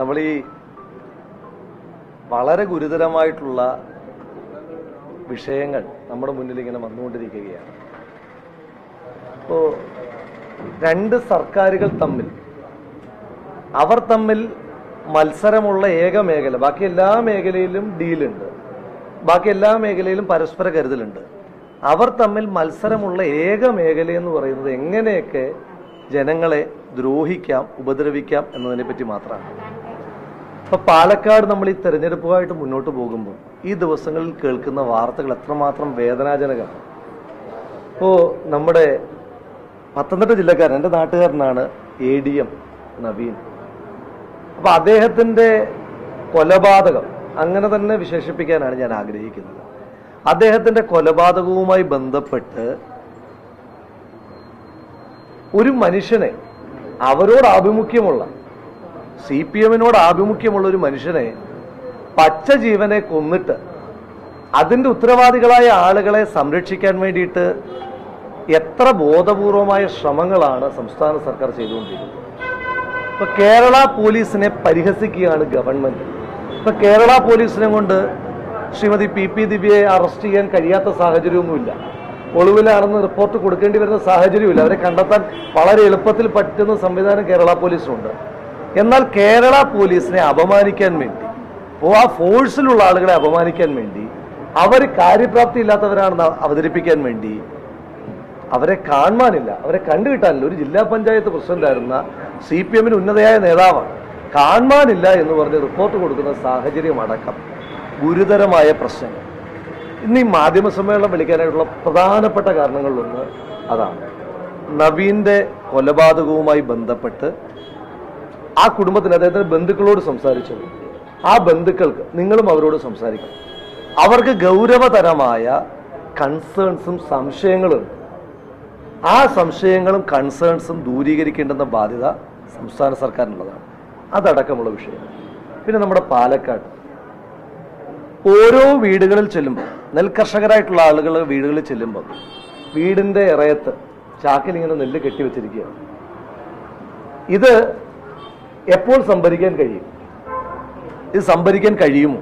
നമ്മൾ ഈ വളരെ ഗുരുതരമായിട്ടുള്ള വിഷയങ്ങൾ നമ്മുടെ മുന്നിൽ ഇങ്ങനെ വന്നുകൊണ്ടിരിക്കുകയാണ്. അപ്പോ രണ്ട് സർക്കാരുകൾ തമ്മിൽ അവർ തമ്മിൽ മത്സരമുള്ള ഏക മേഖല ബാക്കി എല്ലാ മേഖലയിലും ഡീലുണ്ട്. ബാക്കി എല്ലാ മേഖലയിലും പരസ്പര കരുതലുണ്ട്. അവർ തമ്മിൽ മത്സരമുള്ള ഏക മേഖല എന്ന് പറയുന്നത് എങ്ങനെയൊക്കെ ജനങ്ങളെ ദ്രോഹിക്കാം ഉപദ്രവിക്കാം എന്നതിനെ പറ്റി മാത്രമാണ്. ഇപ്പൊ പാലക്കാട് നമ്മൾ ഈ തെരഞ്ഞെടുപ്പുമായിട്ട് മുന്നോട്ട് പോകുമ്പോൾ ഈ ദിവസങ്ങളിൽ കേൾക്കുന്ന വാർത്തകൾ എത്രമാത്രം വേദനാജനകമാണ്. ഇപ്പോ നമ്മുടെ പത്തനംതിട്ട ജില്ലക്കാരൻ എന്റെ നാട്ടുകാരനാണ് എ ഡി എം നവീൻ. അപ്പൊ അദ്ദേഹത്തിന്റെ കൊലപാതകം അങ്ങനെ തന്നെ വിശേഷിപ്പിക്കാനാണ് ഞാൻ ആഗ്രഹിക്കുന്നത്. അദ്ദേഹത്തിന്റെ കൊലപാതകവുമായി ബന്ധപ്പെട്ട് ഒരു മനുഷ്യനെ അവരോട് ആഭിമുഖ്യമുള്ള സി പി എമ്മിനോട് ആഭിമുഖ്യമുള്ള ഒരു മനുഷ്യനെ പച്ച ജീവനെ കൊന്നിട്ട് അതിന്റെ ഉത്തരവാദികളായ ആളുകളെ സംരക്ഷിക്കാൻ വേണ്ടിയിട്ട് എത്ര ബോധപൂർവമായ ശ്രമങ്ങളാണ് സംസ്ഥാന സർക്കാർ ചെയ്തുകൊണ്ടിരിക്കുന്നത്. ഇപ്പൊ കേരള പോലീസിനെ പരിഹസിക്കുകയാണ് ഗവൺമെന്റ്. ഇപ്പൊ കേരള പോലീസിനെ കൊണ്ട് ശ്രീമതി പി പി ദിവ്യയെ അറസ്റ്റ് ചെയ്യാൻ കഴിയാത്ത സാഹചര്യമൊന്നുമില്ല. ഒളിവിലാണെന്ന് റിപ്പോർട്ട് കൊടുക്കേണ്ടി വരുന്ന സാഹചര്യമില്ല അവരെ കണ്ടെത്താൻ വളരെ എളുപ്പത്തിൽ പറ്റുന്ന സംവിധാനം കേരള പോലീസിനുണ്ട്. എന്നാൽ കേരള പോലീസിനെ അപമാനിക്കാൻ വേണ്ടി ഓ ആ ഫോഴ്സിലുള്ള ആളുകളെ അപമാനിക്കാൻ വേണ്ടി അവർ കാര്യപ്രാപ്തി ഇല്ലാത്തവരാണെന്ന് അവതരിപ്പിക്കാൻ വേണ്ടി അവരെ കാണുവാനില്ല. അവരെ കണ്ടുകിട്ടാനില്ല. ഒരു ജില്ലാ പഞ്ചായത്ത് പ്രസിഡന്റായിരുന്ന സി പി എമ്മിന് ഉന്നതയായ നേതാവാണ്. കാണുവാനില്ല എന്ന് പറഞ്ഞ് റിപ്പോർട്ട് കൊടുക്കുന്ന സാഹചര്യം അടക്കം ഗുരുതരമായ പ്രശ്നങ്ങൾ. ഇന്ന് ഈ മാധ്യമ സമ്മേളനം വിളിക്കാനായിട്ടുള്ള പ്രധാനപ്പെട്ട കാരണങ്ങളിലൊന്ന് അതാണ്. നവീന്റെ കൊലപാതകവുമായി ബന്ധപ്പെട്ട് ആ കുടുംബത്തിന് അദ്ദേഹത്തിന്റെ ബന്ധുക്കളോട് സംസാരിച്ചത്. ആ ബന്ധുക്കൾക്ക് നിങ്ങളും അവരോട് സംസാരിക്കണം. അവർക്ക് ഗൗരവതരമായ കൺസേൺസും സംശയങ്ങളും. ആ സംശയങ്ങളും കൺസേൺസും ദൂരീകരിക്കേണ്ടെന്ന ബാധ്യത സംസ്ഥാന സർക്കാരിനുള്ളതാണ്. അതടക്കമുള്ള വിഷയം പിന്നെ നമ്മുടെ പാലക്കാട്. ഓരോ വീടുകളിൽ ചെല്ലുമ്പോൾ നെൽകർഷകരായിട്ടുള്ള ആളുകൾ വീടുകളിൽ ചെല്ലുമ്പോൾ വീടിന്റെ ഇറയത്ത് ചാക്കിൽ ഇങ്ങനെ നെല്ല് കെട്ടിവെച്ചിരിക്കുകയാണ്. ഇത് എപ്പോൾ സംഭരിക്കാൻ കഴിയും? ഇത് സംഭരിക്കാൻ കഴിയുമോ?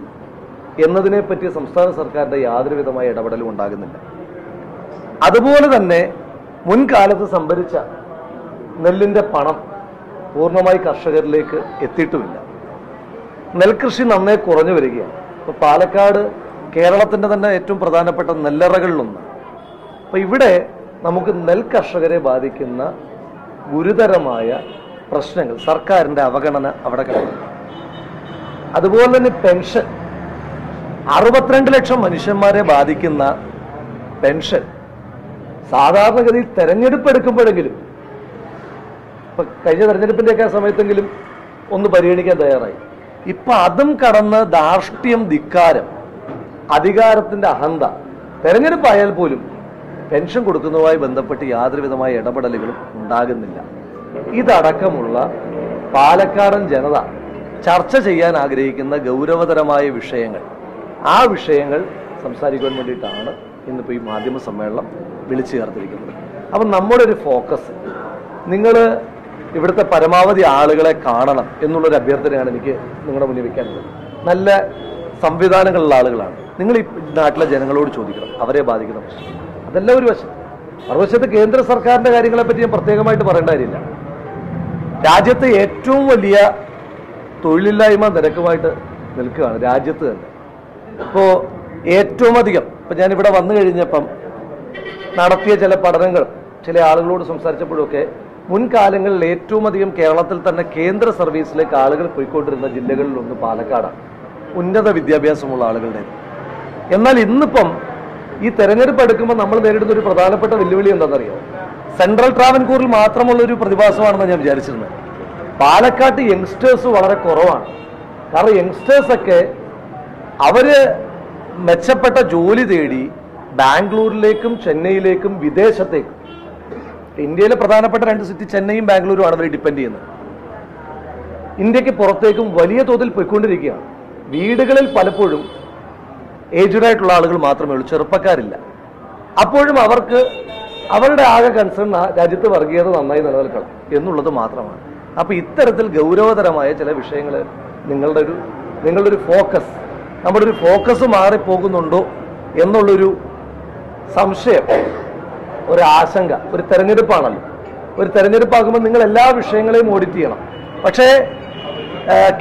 എന്നതിനെ പറ്റി സംസ്ഥാന സർക്കാരിന്റെ യാതൊരു വിധമായ ഇടപെടലും ഉണ്ടാകുന്നില്ല. അതുപോലെ തന്നെ മുൻകാലത്ത് സംഭരിച്ച നെല്ലിന്റെ പണം പൂർണമായി കർഷകരിലേക്ക് എത്തിയിട്ടുമില്ല. നെൽകൃഷി നന്നേ കുറഞ്ഞു വരികയാണ്. ഇപ്പൊ പാലക്കാട് കേരളത്തിന്റെ തന്നെ ഏറ്റവും പ്രധാനപ്പെട്ട നെല്ലറകളിലൊന്ന്. അപ്പൊ ഇവിടെ നമുക്ക് നെൽ കർഷകരെ ബാധിക്കുന്ന ഗുരുതരമായ പ്രശ്നങ്ങൾ. സർക്കാരിന്റെ അവഗണന അവിടെ കിടക്കുന്നു. അതുപോലെ തന്നെ പെൻഷൻ. അറുപത്തിരണ്ട് ലക്ഷം മനുഷ്യന്മാരെ ബാധിക്കുന്ന പെൻഷൻ സാധാരണഗതിയിൽ തെരഞ്ഞെടുപ്പ് എടുക്കുമ്പോഴെങ്കിലും ഇപ്പൊ കഴിഞ്ഞ തെരഞ്ഞെടുപ്പിന്റെയൊക്കെ ആ സമയത്തെങ്കിലും ഒന്ന് പരിഗണിക്കാൻ തയ്യാറായി. ഇപ്പൊ അതും കടന്ന് ധാർഷ്ട്യം ധിക്കാരം അധികാരത്തിന്റെ അഹന്ത തെരഞ്ഞെടുപ്പായാൽ പോലും പെൻഷൻ കൊടുക്കുന്നതുമായി ബന്ധപ്പെട്ട് യാതൊരു വിധമായ ഇടപെടലുകളും ഉണ്ടാകുന്നില്ല. ഇതടക്കമുള്ള പാലക്കാടൻ ജനത ചർച്ച ചെയ്യാൻ ആഗ്രഹിക്കുന്ന ഗൗരവതരമായ വിഷയങ്ങൾ. ആ വിഷയങ്ങൾ സംസാരിക്കാൻ വേണ്ടിയിട്ടാണ് ഇന്നിപ്പോൾ ഈ മാധ്യമ സമ്മേളനം വിളിച്ചു ചേർത്തിരിക്കുന്നത്. അപ്പം നമ്മുടെ ഒരു ഫോക്കസ് നിങ്ങൾ ഇവിടുത്തെ പരമാവധി ആളുകളെ കാണണം എന്നുള്ളൊരു അഭ്യർത്ഥനയാണ് എനിക്ക് നിങ്ങളുടെ മുന്നിൽ വെക്കാനുള്ളത്. നല്ല സംവിധാനങ്ങളുള്ള ആളുകളാണ്. നിങ്ങൾ ഈ നാട്ടിലെ ജനങ്ങളോട് ചോദിക്കണം അവരെ ബാധിക്കുന്ന പ്രശ്നം അതല്ല ഒരു വശം. മറുവശത്ത് കേന്ദ്ര സർക്കാരിന്റെ കാര്യങ്ങളെ പറ്റി ഞാൻ പ്രത്യേകമായിട്ട് പറയേണ്ട കാര്യമില്ല. രാജ്യത്തെ ഏറ്റവും വലിയ തൊഴിലില്ലായ്മ നിരക്കുമായിട്ട് നിൽക്കുകയാണ് രാജ്യത്ത് തന്നെ. ഇപ്പോൾ ഏറ്റവും അധികം ഇപ്പം ഞാൻ ഇവിടെ വന്നു കഴിഞ്ഞപ്പം നടത്തിയ ചില പഠനങ്ങൾ ചില ആളുകളോട് സംസാരിച്ചപ്പോഴൊക്കെ മുൻകാലങ്ങളിൽ ഏറ്റവും അധികം കേരളത്തിൽ തന്നെ കേന്ദ്ര സർവീസിലേക്ക് ആളുകൾ പോയിക്കൊണ്ടിരുന്ന ജില്ലകളിൽ ഒന്ന് പാലക്കാടാണ്. ഉന്നത വിദ്യാഭ്യാസമുള്ള ആളുകളുടെ. എന്നാൽ ഇന്നിപ്പം ഈ തെരഞ്ഞെടുപ്പ് എടുക്കുമ്പോൾ നമ്മൾ നേരിടുന്ന ഒരു പ്രധാനപ്പെട്ട വെല്ലുവിളി എന്താണെന്നറിയോ? സെൻട്രൽ ട്രാവൻകൂറിൽ മാത്രമുള്ള ഒരു പ്രതിഭാസമാണെന്ന് ഞാൻ വിചാരിച്ചിരുന്നത്. പാലക്കാട്ട് യങ്സ്റ്റേഴ്സ് വളരെ കുറവാണ്. കാരണം യങ്സ്റ്റേഴ്സൊക്കെ അവർ മെച്ചപ്പെട്ട ജോലി തേടി ബാംഗ്ലൂരിലേക്കും ചെന്നൈയിലേക്കും വിദേശത്തേക്കും. ഇന്ത്യയിലെ പ്രധാനപ്പെട്ട രണ്ട് സിറ്റി ചെന്നൈയും ബാംഗ്ലൂരും ആണ് അവർ ഡിപ്പെൻഡ് ചെയ്യുന്നത്. ഇന്ത്യയ്ക്ക് പുറത്തേക്കും വലിയ തോതിൽ പോയിക്കൊണ്ടിരിക്കുകയാണ്. വീടുകളിൽ പലപ്പോഴും ഏജ്ഡ് ആയിട്ടുള്ള ആളുകൾ മാത്രമേ ഉള്ളൂ ചെറുപ്പക്കാരില്ല. അപ്പോഴും അവർക്ക് അവരുടെ ആകെ കൺസേൺ രാജ്യത്ത് വർഗീയത നന്നായി നിലനിൽക്കണം എന്നുള്ളത് മാത്രമാണ്. അപ്പൊ ഇത്തരത്തിൽ ഗൗരവതരമായ ചില വിഷയങ്ങൾ നിങ്ങളുടെ ഒരു നിങ്ങളുടെ ഒരു ഫോക്കസ് നമ്മുടെ ഒരു ഫോക്കസ് മാറിപ്പോകുന്നുണ്ടോ എന്നുള്ളൊരു സംശയം ഒരു ആശങ്ക ഒരു തെരഞ്ഞെടുപ്പാണല്ലോ. ഒരു തെരഞ്ഞെടുപ്പാകുമ്പോൾ നിങ്ങൾ എല്ലാ വിഷയങ്ങളെയും ഓഡിറ്റ് ചെയ്യണം. പക്ഷേ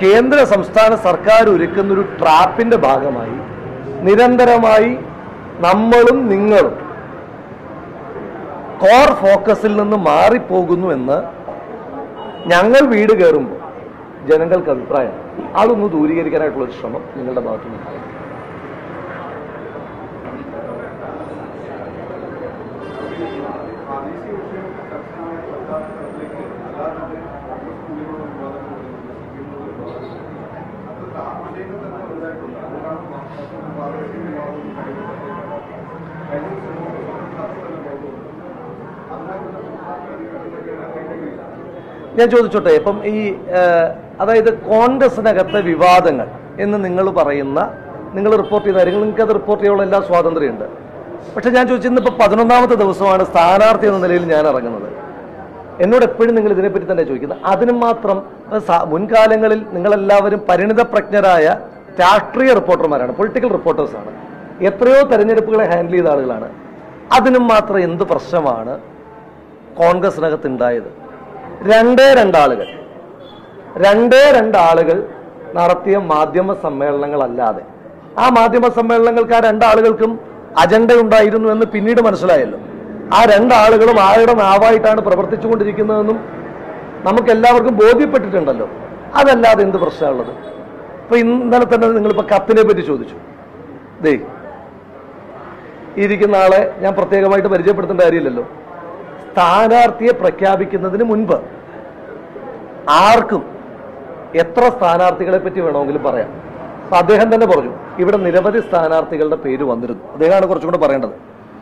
കേന്ദ്ര സംസ്ഥാന സർക്കാർ ഒരുക്കുന്ന ഒരു ട്രാപ്പിന്റെ ഭാഗമായി നിരന്തരമായി നമ്മളും നിങ്ങളും കോർ ഫോക്കസിൽ നിന്ന് മാറിപ്പോകുന്നു എന്ന് ഞങ്ങൾ വീട് കയറുമ്പോൾ ജനങ്ങൾക്ക് അഭിപ്രായം. അതൊന്ന് ദൂരീകരിക്കാനായിട്ടുള്ള ഒരു ശ്രമം നിങ്ങളുടെ ഭാഗത്തു ഞാൻ ചോദിച്ചോട്ടെ ഇപ്പം ഈ അതായത് കോൺഗ്രസിനകത്തെ വിവാദങ്ങൾ എന്ന് നിങ്ങൾ പറയുന്ന നിങ്ങൾ റിപ്പോർട്ട് ചെയ്ത കാര്യങ്ങൾ നിങ്ങൾക്ക് അത് റിപ്പോർട്ട് ചെയ്യാനുള്ള എല്ലാ സ്വാതന്ത്ര്യമുണ്ട്. പക്ഷെ ഞാൻ ചോദിച്ചത് ഇന്നിപ്പോൾ പതിനൊന്നാമത്തെ ദിവസമാണ് സ്ഥാനാർത്ഥി എന്ന നിലയിൽ ഞാൻ ഇറങ്ങുന്നത്. എന്നോട് എപ്പോഴും നിങ്ങൾ ഇതിനെപ്പറ്റി തന്നെ ചോദിക്കുന്നത്. അതിന് മാത്രം മുൻകാലങ്ങളിൽ നിങ്ങളെല്ലാവരും പരിണിതപ്രജ്ഞരായ രാഷ്ട്രീയ റിപ്പോർട്ടർമാരാണ് പൊളിറ്റിക്കൽ റിപ്പോർട്ടേഴ്സാണ് എത്രയോ തെരഞ്ഞെടുപ്പുകളെ ഹാൻഡിൽ ചെയ്ത ആളുകളാണ്. അതിനും മാത്രം എന്ത് പ്രശ്നമാണ് കോൺഗ്രസിനകത്ത് ഉണ്ടായത്? രണ്ടേ രണ്ടാളുകൾ. രണ്ടേ രണ്ടാളുകൾ നടത്തിയ മാധ്യമ സമ്മേളനങ്ങളല്ലാതെ. ആ മാധ്യമ സമ്മേളനങ്ങൾക്ക് ആ രണ്ടാളുകൾക്കും അജണ്ട ഉണ്ടായിരുന്നു എന്ന് പിന്നീട് മനസ്സിലായല്ലോ. ആ രണ്ടാളുകളും ആരുടെ നാവായിട്ടാണ് പ്രവർത്തിച്ചുകൊണ്ടിരിക്കുന്നതെന്നും നമുക്ക് എല്ലാവർക്കും ബോധ്യപ്പെട്ടിട്ടുണ്ടല്ലോ. അതല്ലാതെ എന്ത് പ്രശ്നമുള്ളത്? ഇപ്പൊ ഇന്നലെ തന്നെ നിങ്ങളിപ്പോ കത്തിനെ പറ്റി ചോദിച്ചു. ദേ ഇരിക്കുന്ന ആളെ ഞാൻ പ്രത്യേകമായിട്ട് പരിചയപ്പെടുത്തേണ്ട കാര്യമില്ലല്ലോ. സ്ഥാനാർത്ഥിയെ പ്രഖ്യാപിക്കുന്നതിന് മുൻപ് ആർക്കും എത്ര സ്ഥാനാർത്ഥികളെ പറ്റി വേണമെങ്കിലും പറയാം. അദ്ദേഹം തന്നെ പറഞ്ഞു ഇവിടെ നിരവധി സ്ഥാനാർത്ഥികളുടെ പേര് വന്നിരുന്നു. അദ്ദേഹമാണ് കുറച്ചും കൂടെ പറയേണ്ടത്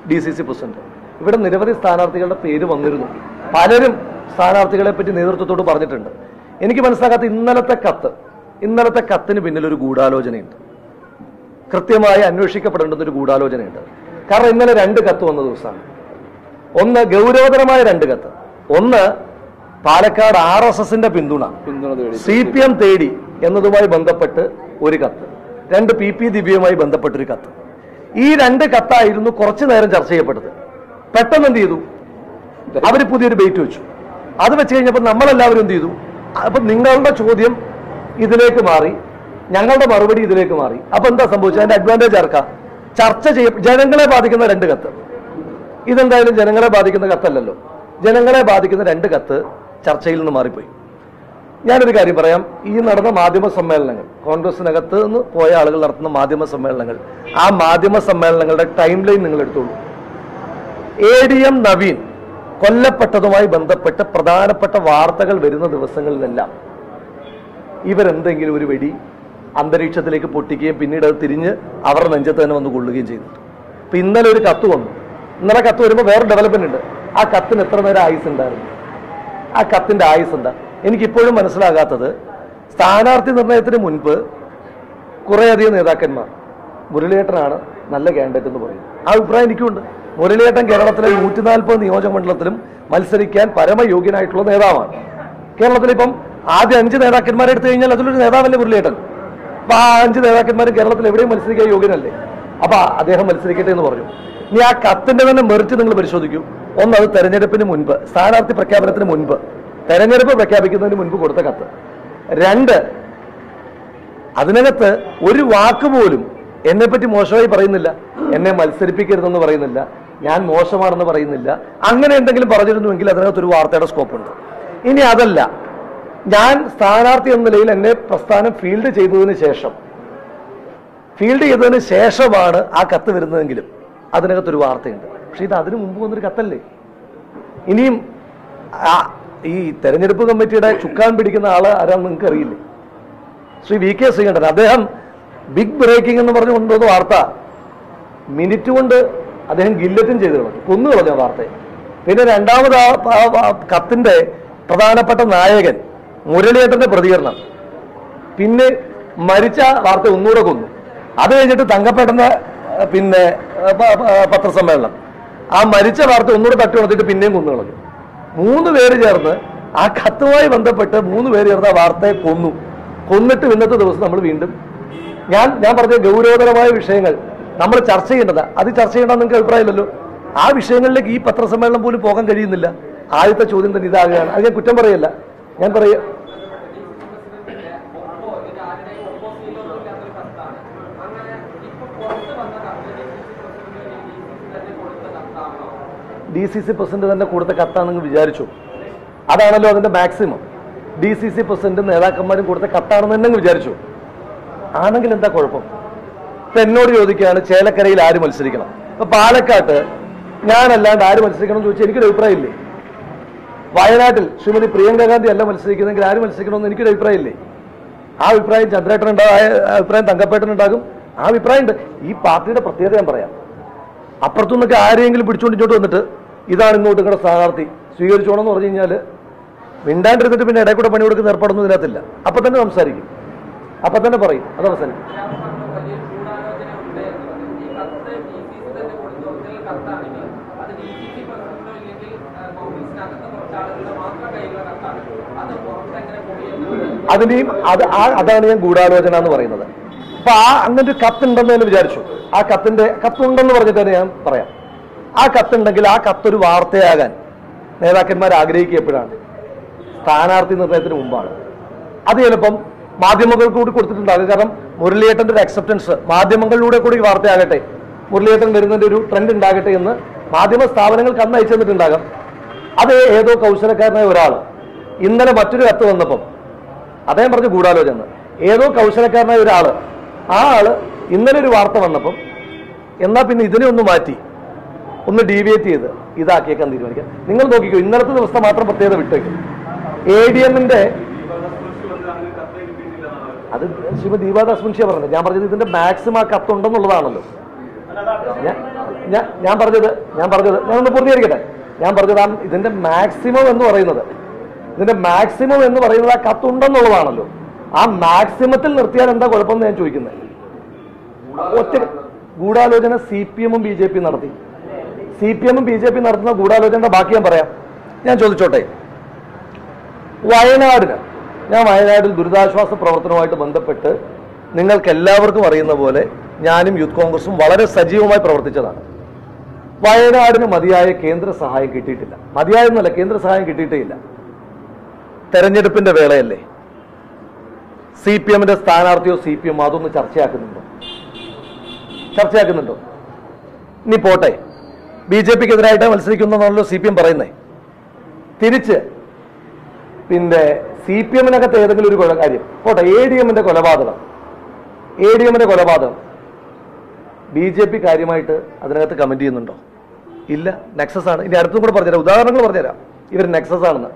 ഡി സി സി പ്രസിഡന്റ്. ഇവിടെ നിരവധി സ്ഥാനാർത്ഥികളുടെ പേര് വന്നിരുന്നു. പലരും സ്ഥാനാർത്ഥികളെ പറ്റി നേതൃത്വത്തോട് പറഞ്ഞിട്ടുണ്ട്. എനിക്ക് മനസ്സിലാക്കാത്ത ഇന്നലത്തെ കത്ത് ഇന്നലത്തെ കത്തിന് പിന്നിൽ ഒരു ഗൂഢാലോചനയുണ്ട്. കൃത്യമായി അന്വേഷിക്കപ്പെടേണ്ടുന്ന ഒരു ഗൂഢാലോചനയുണ്ട്. കാരണം ഇന്നലെ രണ്ട് കത്ത് വന്ന ദിവസമാണ്. ഒന്ന് ഗൗരവതരമായ രണ്ട് കത്ത്. ഒന്ന് പാലക്കാട് ആർ എസ് എസിന്റെ പിന്തുണ. സി പി എം തേടി എന്നതുമായി ബന്ധപ്പെട്ട് ഒരു കത്ത്. രണ്ട് പി പി ദിവ്യയുമായി ബന്ധപ്പെട്ടൊരു കത്ത്. ഈ രണ്ട് കത്തായിരുന്നു കുറച്ചു നേരം ചർച്ച ചെയ്യപ്പെട്ടത്. പെട്ടെന്ന് എന്ത് ചെയ്തു? അവർ പുതിയൊരു ബെയ്റ്റ് വെച്ചു. അത് വെച്ച് കഴിഞ്ഞപ്പോൾ നമ്മളെല്ലാവരും എന്ത് ചെയ്തു? അപ്പൊ നിങ്ങളുടെ ചോദ്യം ഇതിലേക്ക് മാറി ഞങ്ങളുടെ മറുപടി ഇതിലേക്ക് മാറി. അപ്പൊ എന്താ സംഭവിച്ചത്? അതിന്റെ അഡ്വാന്റേജ് ആർക്കാ? ചർച്ച ചെയ്യ ജനങ്ങളെ ബാധിക്കുന്ന രണ്ട് കത്ത്. ഇതെന്തായാലും ജനങ്ങളെ ബാധിക്കുന്ന കത്തല്ലല്ലോ. ജനങ്ങളെ ബാധിക്കുന്ന രണ്ട് കത്ത് ചർച്ചയിൽ നിന്ന് മാറിപ്പോയി. ഞാനൊരു കാര്യം പറയാം. ഈ നടന്ന മാധ്യമ സമ്മേളനങ്ങൾ കോൺഗ്രസിനകത്ത് നിന്ന് പോയ ആളുകൾ നടത്തുന്ന മാധ്യമ സമ്മേളനങ്ങൾ ആ മാധ്യമ സമ്മേളനങ്ങളുടെ ടൈം ലൈൻ നിങ്ങൾ എടുത്തോളൂ. എ ഡി എം നവീൻ കൊല്ലപ്പെട്ടതുമായി ബന്ധപ്പെട്ട് പ്രധാനപ്പെട്ട വാർത്തകൾ വരുന്ന ദിവസങ്ങളിലെല്ലാം ഇവരെന്തെങ്കിലും ഒരു വെടി അന്തരീക്ഷത്തിലേക്ക് പൊട്ടിക്കുകയും പിന്നീട് അത് തിരിഞ്ഞ് അവരുടെ നെഞ്ചത്ത് തന്നെ വന്ന് കൊള്ളുകയും ചെയ്തു ഇപ്പൊ ഇന്നലെ ഒരു കത്ത് വന്നു. ഇന്നലെ കത്ത് വരുമ്പോൾ വേറെ ഡെവലപ്മെന്റ് ഉണ്ട്. ആ കത്തിന് എത്ര നേരം ആയുസ് ഉണ്ടായിരുന്നു? ആ കത്തിന്റെ ആയുസ് എന്താ? എനിക്കിപ്പോഴും മനസ്സിലാകാത്തത് സ്ഥാനാർത്ഥി നിർണയത്തിന് മുൻപ് കുറേയധികം നേതാക്കന്മാർ മുരളിയേട്ടനാണ് നല്ല കാൻഡിഡേറ്റ് എന്ന് പറയുന്നത്. ആ അഭിപ്രായം എനിക്കുണ്ട്. മുരളിയേട്ടൻ കേരളത്തിലെ നൂറ്റി നാൽപ്പത് നിയോജക മണ്ഡലത്തിലും മത്സരിക്കാൻ പരമയോഗ്യനായിട്ടുള്ള നേതാവാണ്. കേരളത്തിൽ ഇപ്പം ആദ്യ അഞ്ച് നേതാക്കന്മാരെ എടുത്തു കഴിഞ്ഞാൽ അതിലൊരു നേതാവല്ലേ മുരളിയേട്ടൻ? അപ്പൊ ആ അഞ്ച് നേതാക്കന്മാരും കേരളത്തിൽ എവിടെയും മത്സരിക്കാൻ യോഗ്യനല്ലേ? അപ്പൊ അദ്ദേഹം മത്സരിക്കട്ടെ എന്ന് പറഞ്ഞു. ഇനി ആ കത്തിന്റെ തന്നെ മെറിറ്റ് നിങ്ങൾ പരിശോധിക്കൂ. ഒന്ന് അത് തെരഞ്ഞെടുപ്പിന് മുൻപ് സ്ഥാനാർത്ഥി പ്രഖ്യാപനത്തിന് മുൻപ് തെരഞ്ഞെടുപ്പ് പ്രഖ്യാപിക്കുന്നതിന് മുൻപ് കൊടുത്ത കത്ത്. രണ്ട് അതിനകത്ത് ഒരു വാക്ക് പോലും എന്നെ പറ്റി മോശമായി പറയുന്നില്ല. എന്നെ മത്സരിപ്പിക്കരുതെന്ന് പറയുന്നില്ല. ഞാൻ മോശമാണെന്ന് പറയുന്നില്ല. അങ്ങനെ എന്തെങ്കിലും പറഞ്ഞിരുന്നുവെങ്കിൽ അതിനകത്ത് ഒരു വാർത്തയുടെ സ്കോപ്പ് ഉണ്ട്. ഇനി അതല്ല ഞാൻ സ്ഥാനാർത്ഥി എന്ന നിലയിൽ എന്നെ പ്രസ്ഥാനം ഫീൽഡ് ചെയ്തതിന് ശേഷം ഫീൽഡ് ചെയ്തതിന് ശേഷമാണ് ആ കത്ത് വരുന്നതെങ്കിലും. അതിനകത്തൊരു വാർത്തയുണ്ട്. പക്ഷെ ഇത് അതിനു മുമ്പ് വന്നൊരു കത്തല്ലേ? ഇനിയും ഈ തെരഞ്ഞെടുപ്പ് കമ്മിറ്റിയുടെ ചുക്കാൻ പിടിക്കുന്ന ആൾ ആരാന്ന് നിങ്ങൾക്ക് അറിയില്ലേ? Shri V K Sreekandan. അദ്ദേഹം ബിഗ് ബ്രേക്കിംഗ് എന്ന് പറഞ്ഞു കൊണ്ടുവന്ന വാർത്ത മിനിറ്റ് കൊണ്ട് അദ്ദേഹം ഗില്ലറ്റും ചെയ്തു കളഞ്ഞു. കൊന്നു കളഞ്ഞു ആ വാർത്തയെ. പിന്നെ രണ്ടാമത് ആ കത്തിന്റെ പ്രധാനപ്പെട്ട നായകൻ മുരളിയേട്ടന്റെ പ്രതികരണം. പിന്നെ മരിച്ച വാർത്ത ഒന്നുകൂടെ കൊന്നു. അത് കഴിഞ്ഞിട്ട് തങ്കപ്പെട്ടന്റെ അഹ് പിന്നെ പത്രസമ്മേളനം. ആ മരിച്ച വാർത്ത ഒന്നുകൂടെ തട്ടി ഉണർത്തിട്ട് പിന്നെയും കൊന്നു കളഞ്ഞു. മൂന്ന് പേര് ചേർന്ന് ആ കത്തുമായി ബന്ധപ്പെട്ട് മൂന്ന് പേര് ചേർന്ന് ആ വാർത്തയെ കൊന്നു. കൊന്നിട്ട് ഇന്നത്തെ ദിവസം നമ്മൾ വീണ്ടും ഞാൻ ഞാൻ പറഞ്ഞ ഗൗരവതരമായ വിഷയങ്ങൾ നമ്മൾ ചർച്ച ചെയ്യേണ്ടത്. അത് ചർച്ച ചെയ്യേണ്ടത് നിങ്ങൾക്ക് അഭിപ്രായമില്ലല്ലോ. ആ വിഷയങ്ങളിലേക്ക് ഈ പത്രസമ്മേളനം പോലും പോകാൻ കഴിയുന്നില്ല. ആദ്യത്തെ ചോദ്യം തന്നെ ഇതാകുകയാണ്. അത് ഞാൻ കുറ്റം പറയല്ല. ഞാൻ പറയ ഡി സി സി പ്രസിഡന്റ് തന്നെ കൊടുത്ത കത്താണെന്ന് വിചാരിച്ചു. അതാണല്ലോ അതിന്റെ maximum D C C president നേതാക്കന്മാരും കൊടുത്ത കത്താണെന്ന് തന്നെ വിചാരിച്ചു. ആണെങ്കിൽ എന്താ കുഴപ്പം? ഇപ്പൊ എന്നോട് ചോദിക്കുകയാണ് ചേലക്കരയിൽ ആര് മത്സരിക്കണം? ഇപ്പൊ പാലക്കാട്ട് ഞാനല്ലാണ്ട് ആര് മത്സരിക്കണം എന്ന് ചോദിച്ചാൽ എനിക്കൊരു അഭിപ്രായമില്ലേ? വയനാട്ടിൽ ശ്രീമതി പ്രിയങ്ക ഗാന്ധി അല്ല മത്സരിക്കുന്നെങ്കിൽ ആര് മത്സരിക്കണമെന്ന് എനിക്കൊരു അഭിപ്രായമില്ലേ? ആ അഭിപ്രായം ചന്ദ്രേട്ടൻ ഉണ്ടാകും അഭിപ്രായം തങ്കപ്പേട്ടൻ ഉണ്ടാകും. ആ അഭിപ്രായം ഉണ്ട് ഈ പാർട്ടിയുടെ പ്രത്യേകത ഞാൻ പറയാം. അപ്പുറത്തുനിന്നൊക്കെ ആരെങ്കിലും പിടിച്ചുകൊണ്ട് ഇങ്ങോട്ട് വന്നിട്ട് ഇതാണ് ഇങ്ങോട്ട് നിങ്ങളുടെ സ്ഥാനാർത്ഥി. സ്വീകരിച്ചോണമെന്ന് പറഞ്ഞു കഴിഞ്ഞാൽ മിണ്ടാണ്ടിരുന്നിട്ട് പിന്നെ ഇടയിൽ കൂടെ പണി കൊടുക്കുന്ന ഏർപ്പാടൊന്നും ഇതിനകത്തില്ല. അപ്പം തന്നെ സംസാരിക്കും. അപ്പം തന്നെ പറയും. അത് അവസാനം അതിനെയും അത് ആ അതാണ് ഞാൻ ഗൂഢാലോചന എന്ന് പറയുന്നത്. അപ്പൊ ആ അങ്ങനെ ഒരു കത്തുണ്ടെന്ന് ഞാൻ വിചാരിച്ചു. ആ കത്തിന്റെ കത്തുണ്ടെന്ന് പറഞ്ഞിട്ട് തന്നെ ഞാൻ പറയാം. ആ കത്തുണ്ടെങ്കിൽ ആ കത്തൊരു വാർത്തയാകാൻ നേതാക്കന്മാർ ആഗ്രഹിക്കപ്പോഴാണ് സ്ഥാനാർത്ഥി നിർണയത്തിന് മുമ്പാണ്. അത് ചിലപ്പം മാധ്യമങ്ങൾക്ക് കൂടി കൊടുത്തിട്ടുണ്ടാകും. കാരണം മുരളിയേട്ടന്റെ ഒരു അക്സെപ്റ്റൻസ് മാധ്യമങ്ങളിലൂടെ കൂടി വാർത്തയാകട്ടെ. മുരളിയേട്ടൻ വരുന്നതിന്റെ ഒരു ട്രെൻഡ് ഉണ്ടാകട്ടെ എന്ന് മാധ്യമ സ്ഥാപനങ്ങൾ അന്ന് അയച്ചു തന്നിട്ടുണ്ടാകാം. അത് ഏതോ കൗശലക്കാരനായ ഒരാൾ ഇന്നലെ മറ്റൊരു കത്ത് വന്നപ്പം അദ്ദേഹം പറഞ്ഞു ഗൂഢാലോചന. ഏതോ കൗശലക്കാരനായ ഒരാൾ ആ ആൾ ഇന്നലെ ഒരു വാർത്ത വന്നപ്പം എന്നാ പിന്നെ ഇതിനെ ഒന്ന് മാറ്റി. ഒന്ന് ഡീവിയേറ്റ് ചെയ്ത് ഇതാക്കിയേക്കാൻ തീരുമാനിക്കാം. നിങ്ങൾ നോക്കിക്കോ ഇന്നലത്തെ ദിവസം മാത്രം പ്രത്യേകത വിട്ടേക്കും. എ ഡി എമ്മിന്റെ അത് ശ്രീമതി ദീപാദാസ് മുൻഷിയ പറഞ്ഞത്. ഞാൻ പറഞ്ഞത് ഇതിന്റെ മാക്സിമം ആ കത്തുണ്ടെന്നുള്ളതാണല്ലോ ഞാൻ പറഞ്ഞത് ഞാൻ പറഞ്ഞത് ഞാൻ ഒന്ന് പൂർത്തീകരിക്കട്ടെ. ഞാൻ പറഞ്ഞത് ആ ഇതിന്റെ മാക്സിമം എന്ന് പറയുന്നത്. ഇതിന്റെ മാക്സിമം എന്ന് പറയുന്നത് ആ കത്തുണ്ടെന്നുള്ളതാണല്ലോ ആ മാക്സിമത്തിൽ നിർത്തിയാൽ എന്താ കുഴപ്പമെന്ന് ഞാൻ ചോദിക്കുന്നത്? ഒറ്റ ഗൂഢാലോചന സി പി എമ്മും ബി ജെ പി നടത്തി. സി പി എമ്മും ബി ജെ പി നടത്തുന്ന ഗൂഢാലോചനയുടെ ബാക്കി ഞാൻ പറയാം. ഞാൻ ചോദിച്ചോട്ടെ? വയനാടിന് ഞാൻ വയനാട്ടിൽ ദുരിതാശ്വാസ പ്രവർത്തനവുമായിട്ട് ബന്ധപ്പെട്ട് നിങ്ങൾക്ക് എല്ലാവർക്കും അറിയുന്ന പോലെ ഞാനും യൂത്ത് കോൺഗ്രസും വളരെ സജീവമായി പ്രവർത്തിച്ചതാണ്. വയനാടിന് മതിയായ കേന്ദ്ര സഹായം കിട്ടിയിട്ടില്ല. മതിയായെന്നല്ല കേന്ദ്ര സഹായം കിട്ടിയിട്ടേ ഇല്ല. തെരഞ്ഞെടുപ്പിന്റെ വേളയല്ലേ? സി പി എമ്മിന്റെ സ്ഥാനാർത്ഥിയോ സി പി എം അതൊന്ന് ചർച്ചയാക്കുന്നുണ്ടോ? ചർച്ചയാക്കുന്നുണ്ടോ? ഇനി പോട്ടെ. ബി ജെ പിക്ക് എതിരായിട്ട് മത്സരിക്കുന്നതാണല്ലോ സി പി എം പറയുന്നേ. തിരിച്ച് പിന്നെ സി പി എമ്മിനകത്ത് ഏതെങ്കിലും ഒരു കാര്യം. പോട്ടെ എ ഡി എമ്മിന്റെ കൊലപാതകം. എ ഡി എമ്മിന്റെ കൊലപാതകം. ബി ജെ പി കാര്യമായിട്ട് അതിനകത്ത് കമന്റ് ചെയ്യുന്നുണ്ടോ? ഇല്ല നെക്സസ് ആണ്. ഇനി അടുത്തും കൂടെ പറഞ്ഞുതരാം. ഉദാഹരണങ്ങൾ പറഞ്ഞുതരാം. ഇവർ നെക്സസ് ആണെന്ന്.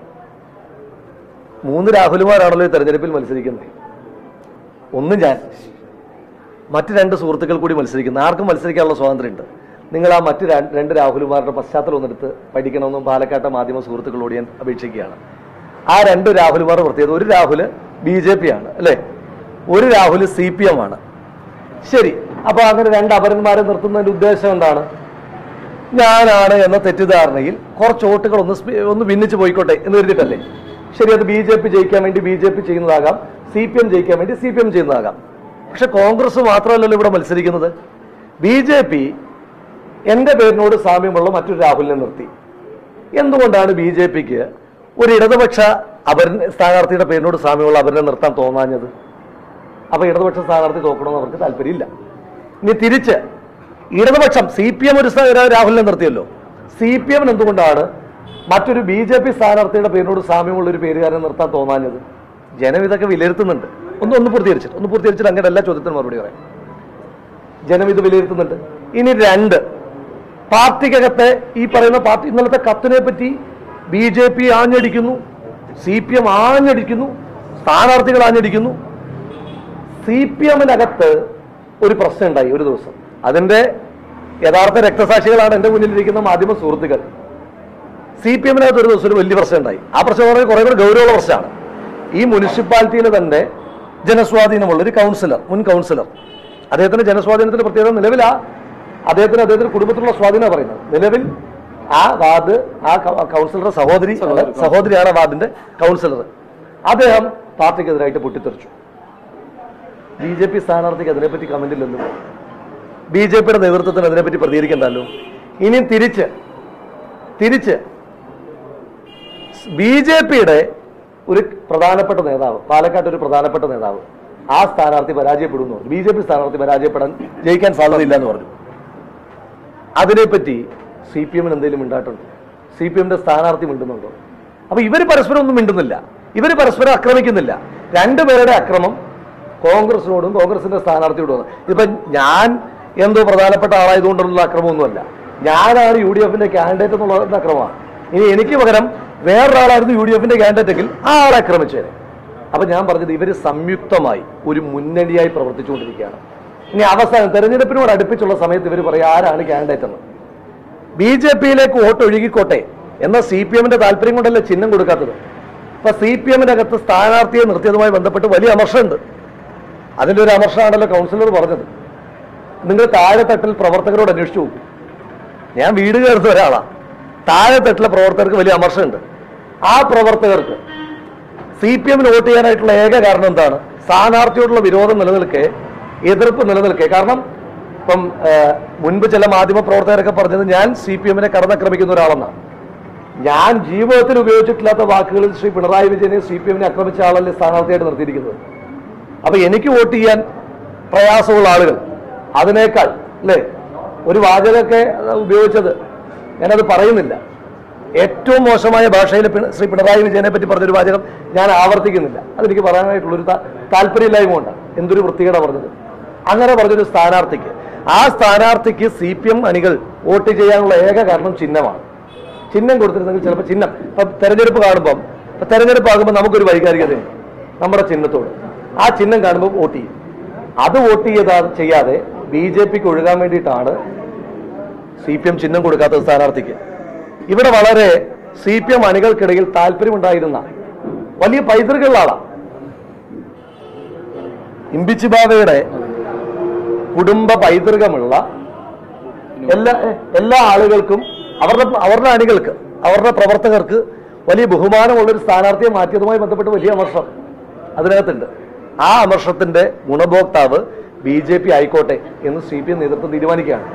മൂന്ന് രാഹുലുമാരാണല്ലോ ഈ തെരഞ്ഞെടുപ്പിൽ മത്സരിക്കുന്നത്. ഒന്ന് ഞാൻ. മറ്റ് രണ്ട് സുഹൃത്തുക്കൾ കൂടി മത്സരിക്കുന്നു. ആർക്കും മത്സരിക്കാനുള്ള സ്വാതന്ത്ര്യമുണ്ട്. നിങ്ങൾ ആ മറ്റ് രണ്ട് രാഹുലുമാരുടെ പശ്ചാത്തലം ഒന്നെടുത്ത് പഠിക്കണമെന്നും പാലക്കാട്ടെ മാധ്യമ സുഹൃത്തുക്കളോട് ഞാൻ അപേക്ഷിക്കുകയാണ്. ആ രണ്ട് രാഹുലുമാരുടെ പ്രത്യേകത ഒരു രാഹുൽ ബി ജെ പി ആണ് അല്ലേ? ഒരു രാഹുൽ സി പി എം ആണ്. ശരി അപ്പൊ അങ്ങനെ രണ്ട് അപരന്മാരെ നിർത്തുന്നതിന്റെ ഉദ്ദേശം എന്താണ്? ഞാനാണ് എന്ന തെറ്റിദ്ധാരണയിൽ കുറച്ച് വോട്ടുകൾ ഒന്ന് ഒന്ന് ഭിന്നിച്ച് പോയിക്കോട്ടെ എന്ന് കരുതിയിട്ടല്ലേ? ശരി അത് ബി ജെ പി ജയിക്കാൻ വേണ്ടി ബി ജെ പി ചെയ്യുന്നതാകാം സി പി എം ജയിക്കാൻ വേണ്ടി സി പി എം ചെയ്യുന്നതാകാം. പക്ഷെ കോൺഗ്രസ് മാത്രമല്ലല്ലോ ഇവിടെ മത്സരിക്കുന്നത്. ബി ജെ പി എന്റെ പേരിനോട് സാമ്യമുള്ള മറ്റൊരു രാഹുലിനെ നിർത്തി. എന്തുകൊണ്ടാണ് ബി ജെ പിക്ക് ഒരു ഇടതുപക്ഷ അപരൻ സ്ഥാനാർത്ഥിയുടെ പേരിനോട് സാമ്യമുള്ള അവരെ നിർത്താൻ തോന്നാഞ്ഞത്? അപ്പോൾ ഇടതുപക്ഷ സ്ഥാനാർത്ഥി തോക്കണമെന്ന് അവർക്ക് താല്പര്യമില്ല. ഇനി തിരിച്ച് ഇടതുപക്ഷം സി പി എം ഒരു രാഹുലിനെ നിർത്തിയല്ലോ. സി പി എമ്മിന് എന്തുകൊണ്ടാണ് മറ്റൊരു ബി ജെ പി സ്ഥാനാർത്ഥിയുടെ പേരിനോട് സാമ്യമുള്ള ഒരു പേരുകാരനെ നിർത്താൻ തോന്നാഞ്ഞത്? ജനം ഇതൊക്കെ വിലയിരുത്തുന്നുണ്ട്. ഒന്ന് ഒന്ന് പൂർത്തീകരിച്ചിട്ട് ഒന്ന് പൂർത്തീകരിച്ചിട്ട് അങ്ങനെ എല്ലാ ചോദ്യത്തിനും മറുപടി പറയാം. ജനം ഇത് വിലയിരുത്തുന്നുണ്ട്. ഇനി രണ്ട് പാർട്ടിക്കകത്തെ ഈ പറയുന്ന പാർട്ടി ഇന്നലത്തെ കത്തിനെ പറ്റി ബി ജെ പി ആഞ്ഞടിക്കുന്നു സി പി എം ആഞ്ഞടിക്കുന്നു സ്ഥാനാർത്ഥികൾ ആഞ്ഞടിക്കുന്നു. സി പി എമ്മിനകത്ത് ഒരു പ്രശ്നം ഉണ്ടായി ഒരു ദിവസം. അതിന്റെ യഥാർത്ഥ രക്തസാക്ഷികളാണ് എന്റെ മുന്നിലിരിക്കുന്ന മാധ്യമ സുഹൃത്തുക്കൾ. സി പി എമ്മിനകത്ത് ഒരു ദിവസം ഒരു വലിയ പ്രശ്നം ഉണ്ടായി. ആ പ്രശ്നം പറഞ്ഞാൽ കുറെ കൂടെ ഗൗരവമുള്ള പ്രശ്നമാണ്. ഈ മുനിസിപ്പാലിറ്റിയിലെ തന്നെ ജനസ്വാധീനമുള്ള ഒരു കൗൺസിലർ മുൻ കൗൺസിലർ. അദ്ദേഹത്തിന്റെ ജനസ്വാധീനത്തിന്റെ പ്രത്യേകത നിലവിലാ. അദ്ദേഹത്തിന് അദ്ദേഹത്തിന്റെ കുടുംബത്തിലുള്ള സ്വാധീനം പറയുന്നത്. നിലവിൽ ആ വാർഡ് ആ കൗൺസിലറുടെ സഹോദരി സഹോദരിയാണ് വാർഡിന്റെ കൗൺസിലർ. അദ്ദേഹം പാർട്ടിക്കെതിരായിട്ട് പൊട്ടിത്തെറിച്ചു. ബി ജെ പി സ്ഥാനാർത്ഥിക്ക് അതിനെപ്പറ്റി കമന്റ് ഇല്ലല്ലോ ബി ജെ പിയുടെ നേതൃത്വത്തിന് അതിനെപ്പറ്റി പ്രതികരിക്കണ്ടല്ലോ. ഇനി തിരിച്ച് തിരിച്ച് ബി ജെ പിയുടെ ഒരു പ്രധാനപ്പെട്ട നേതാവ് പാലക്കാട്ട് ഒരു പ്രധാനപ്പെട്ട നേതാവ് ആ സ്ഥാനാർത്ഥി പരാജയപ്പെടുന്നു ബി ജെ പി സ്ഥാനാർത്ഥി പരാജയപ്പെടാൻ ജയിക്കാൻ സാധ്യതയില്ല എന്ന് പറഞ്ഞു. അതിനെപ്പറ്റി സി പി എമ്മിന് എന്തെങ്കിലും മിണ്ടായിട്ടുണ്ടോ സി പി എമ്മിന്റെ സ്ഥാനാർത്ഥി മിണ്ടുന്നുണ്ടോ? അപ്പൊ ഇവർ പരസ്പരം ഒന്നും മിണ്ടുന്നില്ല. ഇവർ പരസ്പരം ആക്രമിക്കുന്നില്ല. രണ്ടുപേരുടെ അക്രമം കോൺഗ്രസിനോടും കോൺഗ്രസിന്റെ സ്ഥാനാർത്ഥിയോടും ഇപ്പൊ ഞാൻ എന്തോ പ്രധാനപ്പെട്ട ആളായതുകൊണ്ടുള്ള അക്രമമൊന്നുമല്ല. ഞാനാണ് യു ഡി എഫിന്റെ കാൻഡിഡേറ്റ് എന്നുള്ള അക്രമമാണ്. ഇനി എനിക്ക് പകരം വേറൊരാളായിരുന്നു യു ഡി എഫിന്റെ കാൻഡിഡേറ്റ് എങ്കിൽ ആ ആളെ അക്രമിച്ചേനെ അപ്പൊ ഞാൻ പറഞ്ഞത് ഇവർ സംയുക്തമായി ഒരു മുന്നണിയായി പ്രവർത്തിച്ചുകൊണ്ടിരിക്കുകയാണ്. ഇനി അവസാനം തെരഞ്ഞെടുപ്പിനോട് അടുപ്പിച്ചുള്ള സമയത്ത് ഇവർ പറയും ആരാണ് കാൻഡിഡേറ്റ് എന്ന്? ബി ജെ പിയിലേക്ക് വോട്ട് ഒഴുകിക്കോട്ടെ എന്ന സി പി എമ്മിന്റെ താല്പര്യം കൊണ്ടല്ലേ ചിഹ്നം കൊടുക്കാത്തത്? ഇപ്പൊ സി പി എമ്മിന്റെ അകത്ത് സ്ഥാനാർത്ഥിയെ നിർത്തിയതുമായി ബന്ധപ്പെട്ട് വലിയ അമർഷമുണ്ട് അതിന്റെ ഒരു അമർഷമാണല്ലോ കൗൺസിലർ പറഞ്ഞത്. നിങ്ങൾ താഴെത്തട്ടിൽ പ്രവർത്തകരോട് അന്വേഷിച്ചു നോക്കൂ. ഞാൻ വീട് കയറുന്ന ഒരാളാ. താഴെത്തട്ടിലെ പ്രവർത്തകർക്ക് വലിയ അമർഷമുണ്ട് ആ പ്രവർത്തകർക്ക് സി പി എമ്മിന് വോട്ട് ചെയ്യാനായിട്ടുള്ള ഏക കാരണം എന്താണ്? സ്ഥാനാർത്ഥിയോടുള്ള വിരോധം നിലനിൽക്കെ എതിർപ്പ് നിലനിൽക്കെ. കാരണം ഇപ്പം മുൻപ് ചില മാധ്യമ പ്രവർത്തകരൊക്കെ പറഞ്ഞത് ഞാൻ സി പി എമ്മിനെ കടന്നാക്രമിക്കുന്ന ഒരാളെന്നാണ്. ഞാൻ ജീവിതത്തിൽ ഉപയോഗിച്ചിട്ടില്ലാത്ത വാക്കുകളിൽ ശ്രീ പിണറായി വിജയനെ സി പി എമ്മിനെ ആക്രമിച്ച ആളല്ലേ സ്ഥാനാർത്ഥിയായിട്ട് നിർത്തിയിരിക്കുന്നത്? അപ്പൊ എനിക്ക് വോട്ട് ചെയ്യാൻ പ്രയാസമുള്ള ആളുകൾ അതിനേക്കാൾ അല്ലേ? ഒരു വാചകമൊക്കെ ഉപയോഗിച്ചത് ഞാനത് പറയുന്നില്ല. ഏറ്റവും മോശമായ ഭാഷയിൽ ശ്രീ പിണറായി വിജയനെ പറ്റി പറഞ്ഞൊരു വാചകം ഞാൻ ആവർത്തിക്കുന്നില്ല. അതെനിക്ക് പറയാനായിട്ടുള്ളൊരു താല്പര്യമില്ലായ്മ കൊണ്ടാണ് എന്തൊരു വൃത്തികേട പറഞ്ഞത്. അങ്ങനെ പറഞ്ഞൊരു സ്ഥാനാർത്ഥിക്ക്. ആ സ്ഥാനാർത്ഥിക്ക് സി പി എം അണികൾ വോട്ട് ചെയ്യാനുള്ള ഏക കാരണം ചിഹ്നമാണ്. ചിഹ്നം കൊടുത്തിരുന്നെങ്കിൽ ചിലപ്പോൾ ചിഹ്നം. ഇപ്പം തെരഞ്ഞെടുപ്പ് കാണുമ്പം ഇപ്പം തെരഞ്ഞെടുപ്പ് ആകുമ്പോൾ നമുക്കൊരു വൈകാരികതയുണ്ട്. നമ്മുടെ ചിഹ്നത്തോട്. ആ ചിഹ്നം കാണുമ്പോൾ വോട്ട് ചെയ്യും. അത് വോട്ട് ചെയ്താ ചെയ്യാതെ ബി ജെ പിക്ക് ഒഴുകാൻ വേണ്ടിയിട്ടാണ് സി പി എം ചിഹ്നം കൊടുക്കാത്ത സ്ഥാനാർത്ഥിക്ക്. ഇവിടെ വളരെ സി പി എം അണികൾക്കിടയിൽ താല്പര്യമുണ്ടായിരുന്ന വലിയ പൈതൃകമുള്ള ആളാണ് കുടുംബ പൈതൃകമുള്ള എല്ലാ എല്ലാ ആളുകൾക്കും അവരുടെ അവരുടെ അണികൾക്ക് അവരുടെ പ്രവർത്തകർക്ക് വലിയ ബഹുമാനമുള്ള ഒരു സ്ഥാനാർത്ഥിയെ മാറ്റിയതുമായി ബന്ധപ്പെട്ട് വലിയ അമർഷം അതിനകത്തുണ്ട്. ആ അമർഷത്തിന്റെ ഗുണഭോക്താവ് ബി ജെ പി ആയിക്കോട്ടെ എന്ന് സി പി എം നേതൃത്വം തീരുമാനിക്കുകയാണ്.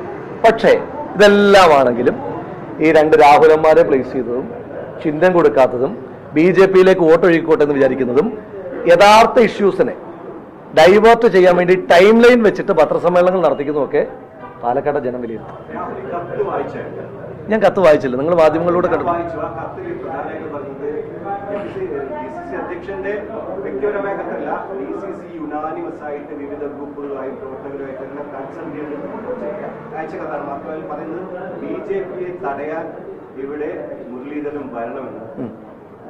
പക്ഷേ ഇതെല്ലാമാണെങ്കിലും ഈ രണ്ട് രാഹുലന്മാരെ പ്ലേസ് ചെയ്തതും ചിഹ്നം കൊടുക്കാത്തതും ബി ജെ പിയിലേക്ക് വോട്ടൊഴുകിക്കോട്ടെ എന്ന് വിചാരിക്കുന്നതും യഥാർത്ഥ ഇഷ്യൂസിനെ ഡൈവേർട്ട് ചെയ്യാൻ വേണ്ടി ടൈം ലൈൻ വെച്ചിട്ട് പത്രസമ്മേളനങ്ങൾ നടത്തിക്കുന്നതൊക്കെ പാലക്കാട് ജനം വിലയിരുത്തും ഞാൻ കത്ത് വായിച്ചില്ല നിങ്ങൾ മാധ്യമങ്ങളിലൂടെ കണ്ടു അധ്യക്ഷന്റെ ആയിട്ട് വിവിധ ഇവിടെ മുരളീധരൻ വരണമെന്ന്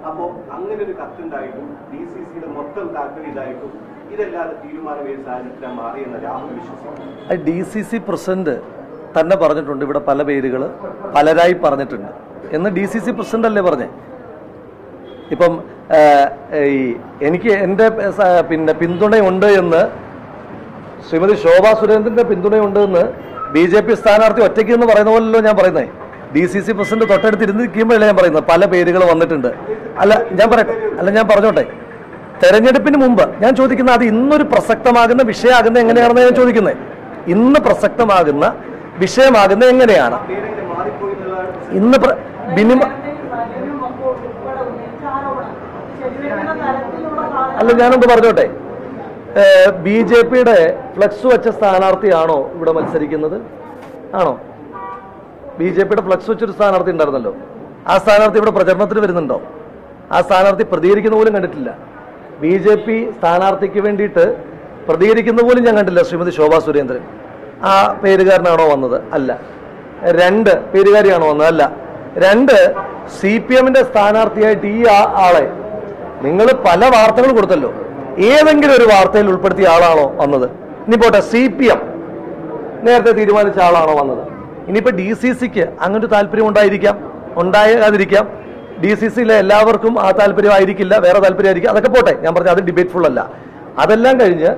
അപ്പോ അങ്ങനെ ഒരു കത്തുണ്ടായിട്ടും ഡി സി സിയുടെ മൊത്തം താല്പര്യം ഇതായിട്ടും ഇതല്ലാതെ തീരുമാനം ഏത് സാഹചര്യത്തിലാണ് മാറിയെന്ന് രാഹുൽ വിശ്വസിക്കുന്നു. ഡി സി സി പ്രസിഡന്റ് തന്നെ പറഞ്ഞിട്ടുണ്ട് ഇവിടെ പല പേരുകൾ പലരായി പറഞ്ഞിട്ടുണ്ട്. എന്ന് ഡി സി സി പ്രസിഡന്റ് അല്ലേ പറഞ്ഞേ? ഇപ്പം ഈ എനിക്ക് എന്റെ പിന്നെ പിന്തുണയുണ്ട് എന്ന് ശ്രീമതി ശോഭാ സുരേന്ദ്രന്റെ പിന്തുണയുണ്ട് എന്ന് ബി ജെ പി സ്ഥാനാർത്ഥി ഒറ്റയ്ക്ക് എന്ന് പറയുന്ന പോലല്ലോ ഞാൻ പറയുന്നത് ഡി സി സി പ്രസിഡന്റ് തൊട്ടടുത്ത് ഇരുന്ന് നിൽക്കുമ്പോഴല്ലേ ഞാൻ പറയുന്നത്? പല പേരുകൾ വന്നിട്ടുണ്ട്. അല്ല ഞാൻ പറയട്ടെ. അല്ല ഞാൻ പറഞ്ഞോട്ടെ. തെരഞ്ഞെടുപ്പിന് മുമ്പ് ഞാൻ ചോദിക്കുന്ന അത് ഇന്നൊരു പ്രസക്തമാകുന്ന വിഷയമാകുന്ന എങ്ങനെയാണെന്ന് ഞാൻ ചോദിക്കുന്നത്? ഇന്ന് പ്രസക്തമാകുന്ന വിഷയമാകുന്ന എങ്ങനെയാണ്? ഇന്ന് ബിനിമ അല്ല ഞാനൊന്ന് പറഞ്ഞോട്ടെ? ബി ജെ പിയുടെ ഫ്ലക്സ് വെച്ച സ്ഥാനാർത്ഥിയാണോ ഇവിടെ മത്സരിക്കുന്നത്? ആണോ? ബി ജെ പിയുടെ ഫ്ലക്സ് വെച്ചൊരു സ്ഥാനാർത്ഥി ഉണ്ടായിരുന്നല്ലോ. ആ സ്ഥാനാർത്ഥി ഇവിടെ പ്രചരണത്തിന് വരുന്നുണ്ടോ? ആ സ്ഥാനാർത്ഥി പ്രതികരിക്കുന്ന പോലും കണ്ടിട്ടില്ല. ബി ജെ പി സ്ഥാനാർത്ഥിക്ക് വേണ്ടിയിട്ട് പ്രതികരിക്കുന്ന പോലും ഞാൻ കണ്ടില്ല ശ്രീമതി ശോഭാ സുരേന്ദ്രൻ. ആ പേരുകാരനാണോ വന്നത്? അല്ല. രണ്ട് പേരുകാരിയാണോ വന്നത്? അല്ല. രണ്ട് സി പി എമ്മിന്റെ സ്ഥാനാർത്ഥിയായിട്ട് ഈ ആളെ നിങ്ങൾ പല വാർത്തകൾ കൊടുത്തല്ലോ. ഏതെങ്കിലും ഒരു വാർത്തയിൽ ഉൾപ്പെടുത്തിയ ആളാണോ വന്നത്? ഇനി പോട്ടെ സി പി എം നേരത്തെ തീരുമാനിച്ച ആളാണോ വന്നത്? ഇനിയിപ്പോ ഡി സി സിക്ക് അങ്ങനൊരു താല്പര്യം ഉണ്ടായിരിക്കാം. ഉണ്ടാകാതിരിക്കാം. ഡി സി സിയിലെ എല്ലാവർക്കും ആ താല്പര്യമായിരിക്കില്ല. വേറെ താല്പര്യമായിരിക്കും അതൊക്കെ പോട്ടെ. ഞാൻ പറഞ്ഞ അത് ഡിബേറ്റ്ഫുൾ അല്ല അതെല്ലാം കഴിഞ്ഞ്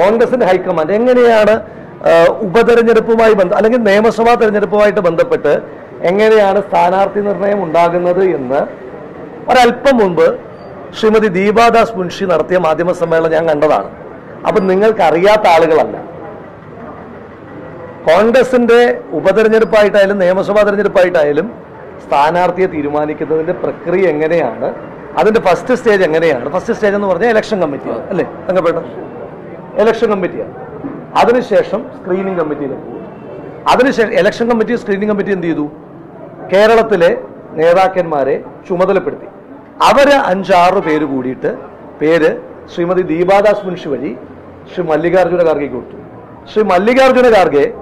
കോൺഗ്രസിന്റെ ഹൈക്കമാൻഡ് എങ്ങനെയാണ് ഉപതെരഞ്ഞെടുപ്പുമായി ബന്ധ അല്ലെങ്കിൽ നിയമസഭാ തെരഞ്ഞെടുപ്പുമായിട്ട് ബന്ധപ്പെട്ട് എങ്ങനെയാണ് സ്ഥാനാർത്ഥി നിർണയം ഉണ്ടാകുന്നത് എന്ന് ഒരല്പം മുൻപ് ശ്രീമതി ദീപാദാസ് മുൻഷി നടത്തിയ മാധ്യമ സമ്മേളനം ഞാൻ കണ്ടതാണ്. അപ്പൊ നിങ്ങൾക്ക് അറിയാത്ത ആളുകളല്ല. കോൺഗ്രസിന്റെ ഉപതെരഞ്ഞെടുപ്പായിട്ടായാലും നിയമസഭാ തെരഞ്ഞെടുപ്പായിട്ടായാലും സ്ഥാനാർത്ഥിയെ തീരുമാനിക്കുന്നതിന്റെ പ്രക്രിയ എങ്ങനെയാണ്? അതിന്റെ ഫസ്റ്റ് സ്റ്റേജ് എങ്ങനെയാണ്? ഫസ്റ്റ് സ്റ്റേജ് എന്ന് പറഞ്ഞാൽ ഇലക്ഷൻ കമ്മിറ്റിയാണ് അല്ലേ? തങ്കപ്പേട്ട? ഇലക്ഷൻ കമ്മിറ്റിയാണ് അതിനുശേഷം സ്ക്രീനിങ് കമ്മിറ്റിയിലേക്ക് പോകും. അതിനുശേഷം ഇലക്ഷൻ കമ്മിറ്റി സ്ക്രീനിങ് കമ്മിറ്റി എന്ത് ചെയ്തു? കേരളത്തിലെ നേതാക്കന്മാരെ ചുമതലപ്പെടുത്തി. അവർ അഞ്ചാറ് പേര് കൂടിയിട്ട് പേര് ശ്രീമതി ദീപാദാസ് മുൻഷി വഴി ശ്രീ മല്ലികാർജുന ഖാർഗെക്ക് കൊടുത്തു. ശ്രീ മല്ലികാർജുന ഖാർഗെ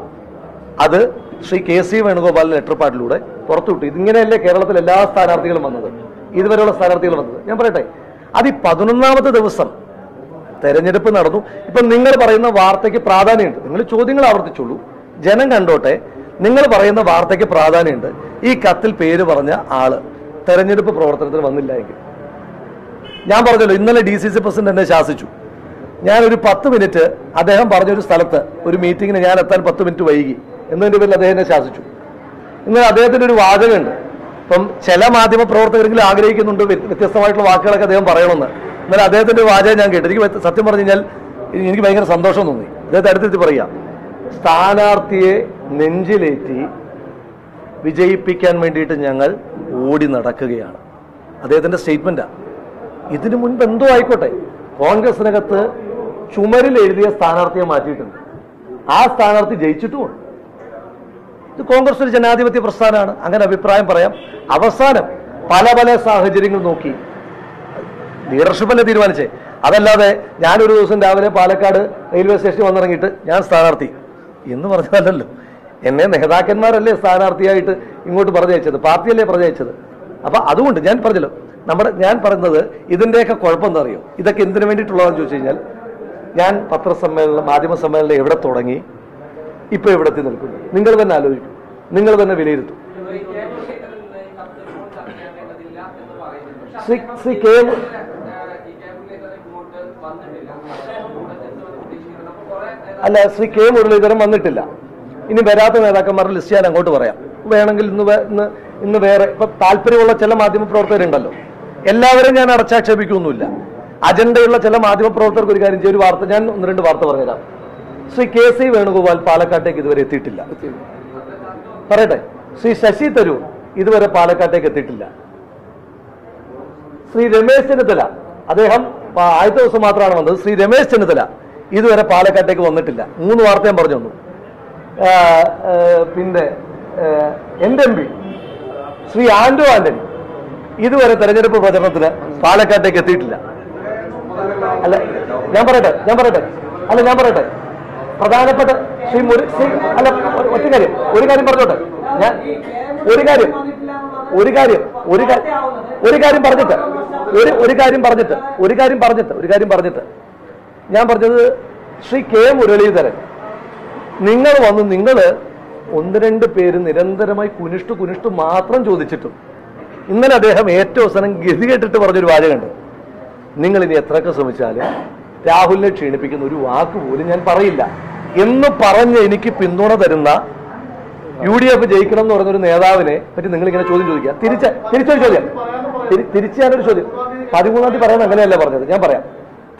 അത് Shri K C Venugopal letter പാഡിലൂടെ പുറത്തുവിട്ടു ഇതിങ്ങനെയല്ലേ കേരളത്തിൽ എല്ലാ സ്ഥാനാർത്ഥികളും വന്നത്? ഇതുവരെയുള്ള സ്ഥാനാർത്ഥികൾ വന്നത്. ഞാൻ പറയട്ടെ അത് ഈ പതിനൊന്നാമത്തെ ദിവസം തെരഞ്ഞെടുപ്പ് നടന്നു. ഇപ്പം നിങ്ങൾ പറയുന്ന വാർത്തയ്ക്ക് പ്രാധാന്യമുണ്ട്. നിങ്ങൾ ചോദ്യങ്ങൾ ആവർത്തിച്ചുള്ളൂ ജനം കണ്ടോട്ടെ നിങ്ങൾ പറയുന്ന വാർത്തയ്ക്ക് പ്രാധാന്യമുണ്ട്. ഈ കത്തിൽ പേര് പറഞ്ഞ ആൾ തെരഞ്ഞെടുപ്പ് പ്രവർത്തനത്തിൽ വന്നില്ല എങ്കിൽ. ഞാൻ പറഞ്ഞല്ലോ ഇന്നലെ ഡി സി സി പ്രസിഡന്റ് എന്നെ ശാസിച്ചു. ഞാനൊരു പത്ത് മിനിറ്റ് അദ്ദേഹം പറഞ്ഞൊരു സ്ഥലത്ത് ഒരു മീറ്റിങ്ങിന് ഞാൻ എത്താൻ പത്ത് മിനിറ്റ് വൈകി. എന്നതിന്റെ പേരിൽ അദ്ദേഹം എന്നെ ശാസിച്ചു. ഇന്നലെ അദ്ദേഹത്തിന്റെ ഒരു വാചകമുണ്ട്. ഇപ്പം ചില മാധ്യമ പ്രവർത്തകരെങ്കിലും ആഗ്രഹിക്കുന്നുണ്ട് വ്യ- വ്യത്യസ്തമായിട്ടുള്ള വാക്കുകളൊക്കെ അദ്ദേഹം പറയണമെന്ന്. എന്നാൽ അദ്ദേഹത്തിന്റെ വാചകം ഞാൻ കേട്ടു. എനിക്ക് സത്യം പറഞ്ഞു കഴിഞ്ഞാൽ എനിക്ക് ഭയങ്കര സന്തോഷം തോന്നി. അദ്ദേഹത്തെ അടുത്തെത്തി പറയാം സ്ഥാനാർത്ഥിയെ നെഞ്ചിലേറ്റി വിജയിപ്പിക്കാൻ വേണ്ടിയിട്ട് ഞങ്ങൾ ഓടി നടക്കുകയാണ്. അദ്ദേഹത്തിന്റെ സ്റ്റേറ്റ്മെന്റാണ് ഇതിനു മുൻപ് എന്തോ ആയിക്കോട്ടെ കോൺഗ്രസിനകത്ത് ചുമരിൽ എഴുതിയ സ്ഥാനാർത്ഥിയെ മാറ്റിയിട്ടുണ്ട്. ആ സ്ഥാനാർത്ഥി ജയിച്ചിട്ടുമുണ്ട്. കോൺഗ്രസ് ഒരു ജനാധിപത്യ പ്രസ്ഥാനമാണ്. അങ്ങനെ അഭിപ്രായം പറയാം. അവസാനം പല പല സാഹചര്യങ്ങൾ നോക്കി. ലീഡർഷിപ്പല്ലേ തീരുമാനിച്ചേ? അതല്ലാതെ ഞാനൊരു ദിവസം രാവിലെ പാലക്കാട് റെയിൽവേ സ്റ്റേഷനിൽ വന്നിറങ്ങിയിട്ട് ഞാൻ സ്ഥാനാർത്ഥി. എന്ന് പറഞ്ഞതല്ലല്ലോ. എന്നെ നേതാക്കന്മാരല്ലേ സ്ഥാനാർത്ഥിയായിട്ട് ഇങ്ങോട്ട് പറഞ്ഞയച്ചത്? പാർട്ടിയല്ലേ പറഞ്ഞയച്ചത്? അപ്പൊ അതുകൊണ്ട് ഞാൻ പറഞ്ഞല്ലോ. നമ്മുടെ ഞാൻ പറയുന്നത് ഇതിന്റെയൊക്കെ കുഴപ്പം എന്താ അറിയോ ഇതൊക്കെ എന്തിനു വേണ്ടിയിട്ടുള്ളതെന്ന് ചോദിച്ചു കഴിഞ്ഞാൽ ഞാൻ പത്രസമ്മേളനം മാധ്യമ സമ്മേളനം എവിടെ തുടങ്ങി? ഇപ്പൊ എവിടെത്തി നിൽക്കുന്നു? നിങ്ങൾ തന്നെ ആലോചിക്കും. നിങ്ങൾ തന്നെ വിലയിരുത്തും. അല്ല ശ്രീ കെ മുരളീധരൻ വന്നിട്ടില്ല. ഇനി വരാത്ത നേതാക്കന്മാരുടെ ലിസ്റ്റ് ഞാൻ അങ്ങോട്ട് പറയാം. വേണമെങ്കിൽ ഇന്ന് ഇന്ന് ഇന്ന് വേറെ ഇപ്പൊ താല്പര്യമുള്ള ചില മാധ്യമ പ്രവർത്തകരുണ്ടല്ലോ. എല്ലാവരും ഞാൻ അടച്ചാക്ഷേപിക്കൊന്നുമില്ല. അജണ്ടയുള്ള ചില മാധ്യമ പ്രവർത്തകർക്ക് ഒരു കാര്യം ചെയ്യും. ഒരു വാർത്ത ഞാൻ ഒന്ന് രണ്ട് വാർത്ത പറഞ്ഞുതരാം. ശ്രീ കെ സി വേണുഗോപാൽ പാലക്കാട്ടേക്ക് ഇതുവരെ എത്തിയിട്ടില്ല. പറയട്ടെ. ശ്രീ ശശി തരൂർ ഇതുവരെ പാലക്കാട്ടേക്ക് എത്തിയിട്ടില്ല. ശ്രീ രമേശ് ചെന്നിത്തല അദ്ദേഹം ആദ്യത്തെ ദിവസം മാത്രമാണ് വന്നത്. ശ്രീ രമേശ് ചെന്നിത്തല ഇതുവരെ പാലക്കാട്ടേക്ക് വന്നിട്ടില്ല. മൂന്ന് വാർത്ത ഞാൻ പറഞ്ഞു തന്നു. പിന്നെ എന്റെ എം പി ശ്രീ ആന്റോ ആന്റണി ഇതുവരെ തെരഞ്ഞെടുപ്പ് പ്രചരണത്തിന് പാലക്കാട്ടേക്ക് എത്തിയിട്ടില്ല. അല്ല ഞാൻ പറയട്ടെ ഞാൻ പറയട്ടെ. അല്ല ഞാൻ പറയട്ടെ. പ്രധാനപ്പെട്ട ശ്രീ മുരു ശ്രീ അല്ല ഒറ്റ കാര്യം. ഒരു കാര്യം പറഞ്ഞോട്ടെ. ഞാൻ ഒരു കാര്യം. ഒരു കാര്യം. ഒരു കാര്യം ഒരു കാര്യം പറഞ്ഞിട്ട്. ഒരു ഒരു കാര്യം പറഞ്ഞിട്ട്. ഒരു കാര്യം പറഞ്ഞിട്ട്. ഒരു കാര്യം പറഞ്ഞിട്ട്. ഞാൻ പറഞ്ഞത് ശ്രീ കെ മുരളീധരൻ. നിങ്ങൾ വന്ന് നിങ്ങൾ ഒന്ന് രണ്ട് പേര് നിരന്തരമായി കുനിഷ്ടു കുനിഷ്ടു മാത്രം ചോദിച്ചിട്ടും ഇന്നലെ അദ്ദേഹം ഏറ്റവും അവസാനം ഗതി കേട്ടിട്ട് പറഞ്ഞൊരു വാചകമുണ്ട്. നിങ്ങൾ ഇനി എത്രയൊക്കെ ശ്രമിച്ചാലും രാഹുലിനെ ക്ഷീണിപ്പിക്കുന്ന ഒരു വാക്ക് പോലും ഞാൻ പറയില്ല. എന്ന് പറഞ്ഞ് എനിക്ക് പിന്തുണ തരുന്ന യു ഡി എഫ് ജയിക്കണം എന്ന് പറയുന്ന ഒരു നേതാവിനെ പറ്റി നിങ്ങൾ ഇങ്ങനെ ചോദ്യം ചോദിക്കുക. തിരിച്ച തിരിച്ചൊരു ചോദ്യം. തിരി- തിരിച്ച് ഞാനൊരു ചോദ്യം. പതിമൂന്നാം തീയതി പറയാൻ അങ്ങനെയല്ല പറഞ്ഞത്. ഞാൻ പറയാം.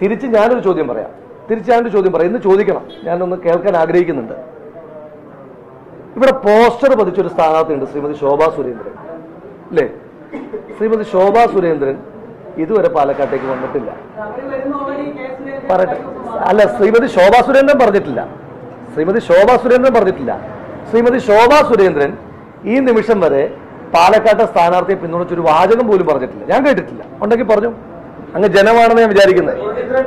തിരിച്ച് ഞാനൊരു ചോദ്യം പറയാം. തിരിച്ച് ഞാനൊരു ചോദ്യം പറയാം. ഇന്ന് ചോദിക്കണം. ഞാനൊന്ന് കേൾക്കാൻ ആഗ്രഹിക്കുന്നുണ്ട്. ഇവിടെ പോസ്റ്റർ പതിച്ചൊരു സ്ഥാനാർത്ഥിയുണ്ട് ശ്രീമതി ശോഭാ സുരേന്ദ്രൻ. അല്ലേ ശ്രീമതി ശോഭാ സുരേന്ദ്രൻ ഇതുവരെ പാലക്കാട്ടേക്ക് വന്നിട്ടില്ല. പറയട്ടെ. അല്ല ശ്രീമതി ശോഭാ സുരേന്ദ്രൻ പറഞ്ഞിട്ടില്ല. ശ്രീമതി ശോഭാ സുരേന്ദ്രൻ പറഞ്ഞിട്ടില്ല. ശ്രീമതി ശോഭാ സുരേന്ദ്രൻ ഈ നിമിഷം വരെ പാലക്കാട്ടെ സ്ഥാനാർത്ഥിയെ പിന്തുണച്ചൊരു വാചകം പോലും പറഞ്ഞിട്ടില്ല. ഞാൻ കേട്ടിട്ടില്ല. ഉണ്ടെങ്കിൽ പറഞ്ഞു. അങ്ങ് ജനമാണെന്ന് ഞാൻ വിചാരിക്കുന്നത്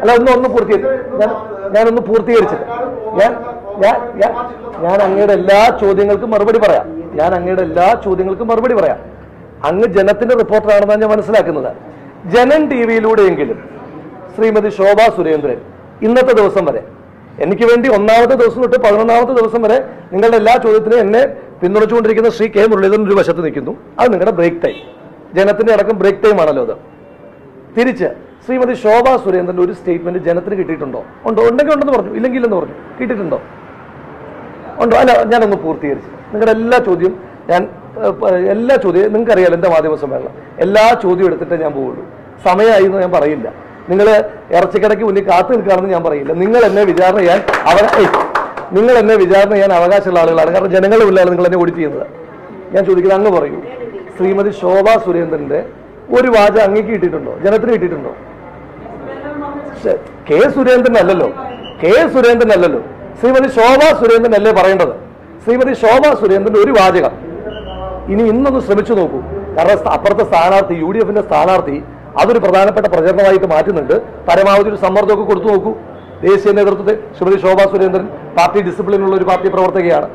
അല്ല ഒന്ന് ഒന്ന് പൂർത്തീകരിച്ചു ഞാൻ ഞാനൊന്ന് പൂർത്തീകരിച്ചില്ല ഞാൻ ഞാൻ ഞാൻ അങ്ങയുടെ എല്ലാ ചോദ്യങ്ങൾക്കും മറുപടി പറയാം. ഞാൻ അങ്ങയുടെ എല്ലാ ചോദ്യങ്ങൾക്കും മറുപടി പറയാം. അങ്ങ് ജനത്തിന്റെ റിപ്പോർട്ടറാണെന്നാണ് ഞാൻ മനസ്സിലാക്കുന്നത്. ജനൻ ടി വിയിലൂടെയെങ്കിലും ശ്രീമതി ശോഭ സുരേന്ദ്രൻ ഇന്നത്തെ ദിവസം വരെ. എനിക്ക് വേണ്ടി ഒന്നാമത്തെ ദിവസം തൊട്ട് പതിനൊന്നാമത്തെ ദിവസം വരെ നിങ്ങളുടെ എല്ലാ ചോദ്യത്തിനും എന്നെ പിന്തുണച്ചുകൊണ്ടിരിക്കുന്ന ശ്രീ കെ മുരളീധരൻ ഒരു വശത്ത് നിൽക്കുന്നു. അത് നിങ്ങളുടെ ബ്രേക്ക് ടൈം ജനത്തിന്റെ അടക്കം ബ്രേക്ക് ടൈം ആണല്ലോ അത്. തിരിച്ച് ശ്രീമതി ശോഭ സുരേന്ദ്രൻ ഒരു സ്റ്റേറ്റ്മെന്റ് ജനത്തിന് കിട്ടിയിട്ടുണ്ടോ? ഉണ്ടോ? ഉണ്ടെങ്കിൽ ഉണ്ടെന്ന് പറഞ്ഞു. ഇല്ലെങ്കിൽ എന്ന് പറഞ്ഞു. കിട്ടിയിട്ടുണ്ടോ? ഉണ്ടോ? അല്ല ഞാനൊന്ന് പൂർത്തീകരിച്ചു. നിങ്ങളുടെ എല്ലാ ചോദ്യം ഞാൻ എല്ലാ ചോദ്യം നിങ്ങൾക്കറിയാലോ എന്റെ മാധ്യമ സമ്മേളനം എല്ലാ ചോദ്യവും എടുത്തിട്ടേ ഞാൻ പോവുള്ളൂ. സമയമായി എന്ന് ഞാൻ പറയില്ല. നിങ്ങൾ ഇറച്ചിക്കടയ്ക്ക് മുന്നിൽ കാത്തു നിൽക്കുകയാണെന്ന് ഞാൻ പറയില്ല. നിങ്ങൾ എന്നെ വിചാരണ ചെയ്യാൻ അവ നിങ്ങൾ എന്നെ വിചാരണ ചെയ്യാൻ അവകാശമുള്ള ആളുകളാണ്. കാരണം ജനങ്ങളുടെ മുന്നിലാണ് നിങ്ങൾ എന്നെ ഓടിച്ച് ചെയ്യുന്നത്. ഞാൻ ചോദിക്കുന്നത് അങ്ങ് പറയൂ. ശ്രീമതി ശോഭ സുരേന്ദ്രന്റെ ഒരു വാച അങ്ങേക്ക് കിട്ടിയിട്ടുണ്ടോ? ജനത്തിന് കിട്ടിയിട്ടുണ്ടോ? കെ സുരേന്ദ്രൻ അല്ലല്ലോ. കെ സുരേന്ദ്രൻ അല്ലല്ലോ. ശ്രീമതി ശോഭ സുരേന്ദ്രൻ അല്ലേ പറയേണ്ടത്? ശ്രീമതി ശോഭ സുരേന്ദ്രൻ ഒരു വാചകം. ഇനി ഇന്നൊന്ന് ശ്രമിച്ചു നോക്കൂ. കാരണം അപ്പുറത്തെ സ്ഥാനാർത്ഥി യു ഡി എഫിന്റെ സ്ഥാനാർത്ഥി അതൊരു പ്രധാനപ്പെട്ട പ്രചരണമായിട്ട് മാറ്റുന്നുണ്ട്. പരമാവധി ഒരു സമ്മർദ്ദമൊക്കെ കൊടുത്തു നോക്കൂ. ദേശീയ നേതൃത്വത്തെ ശ്രീമതി ശോഭാ സുരേന്ദ്രൻ പാർട്ടി ഡിസിപ്ലിനുള്ള ഒരു പാർട്ടി പ്രവർത്തകയാണ്.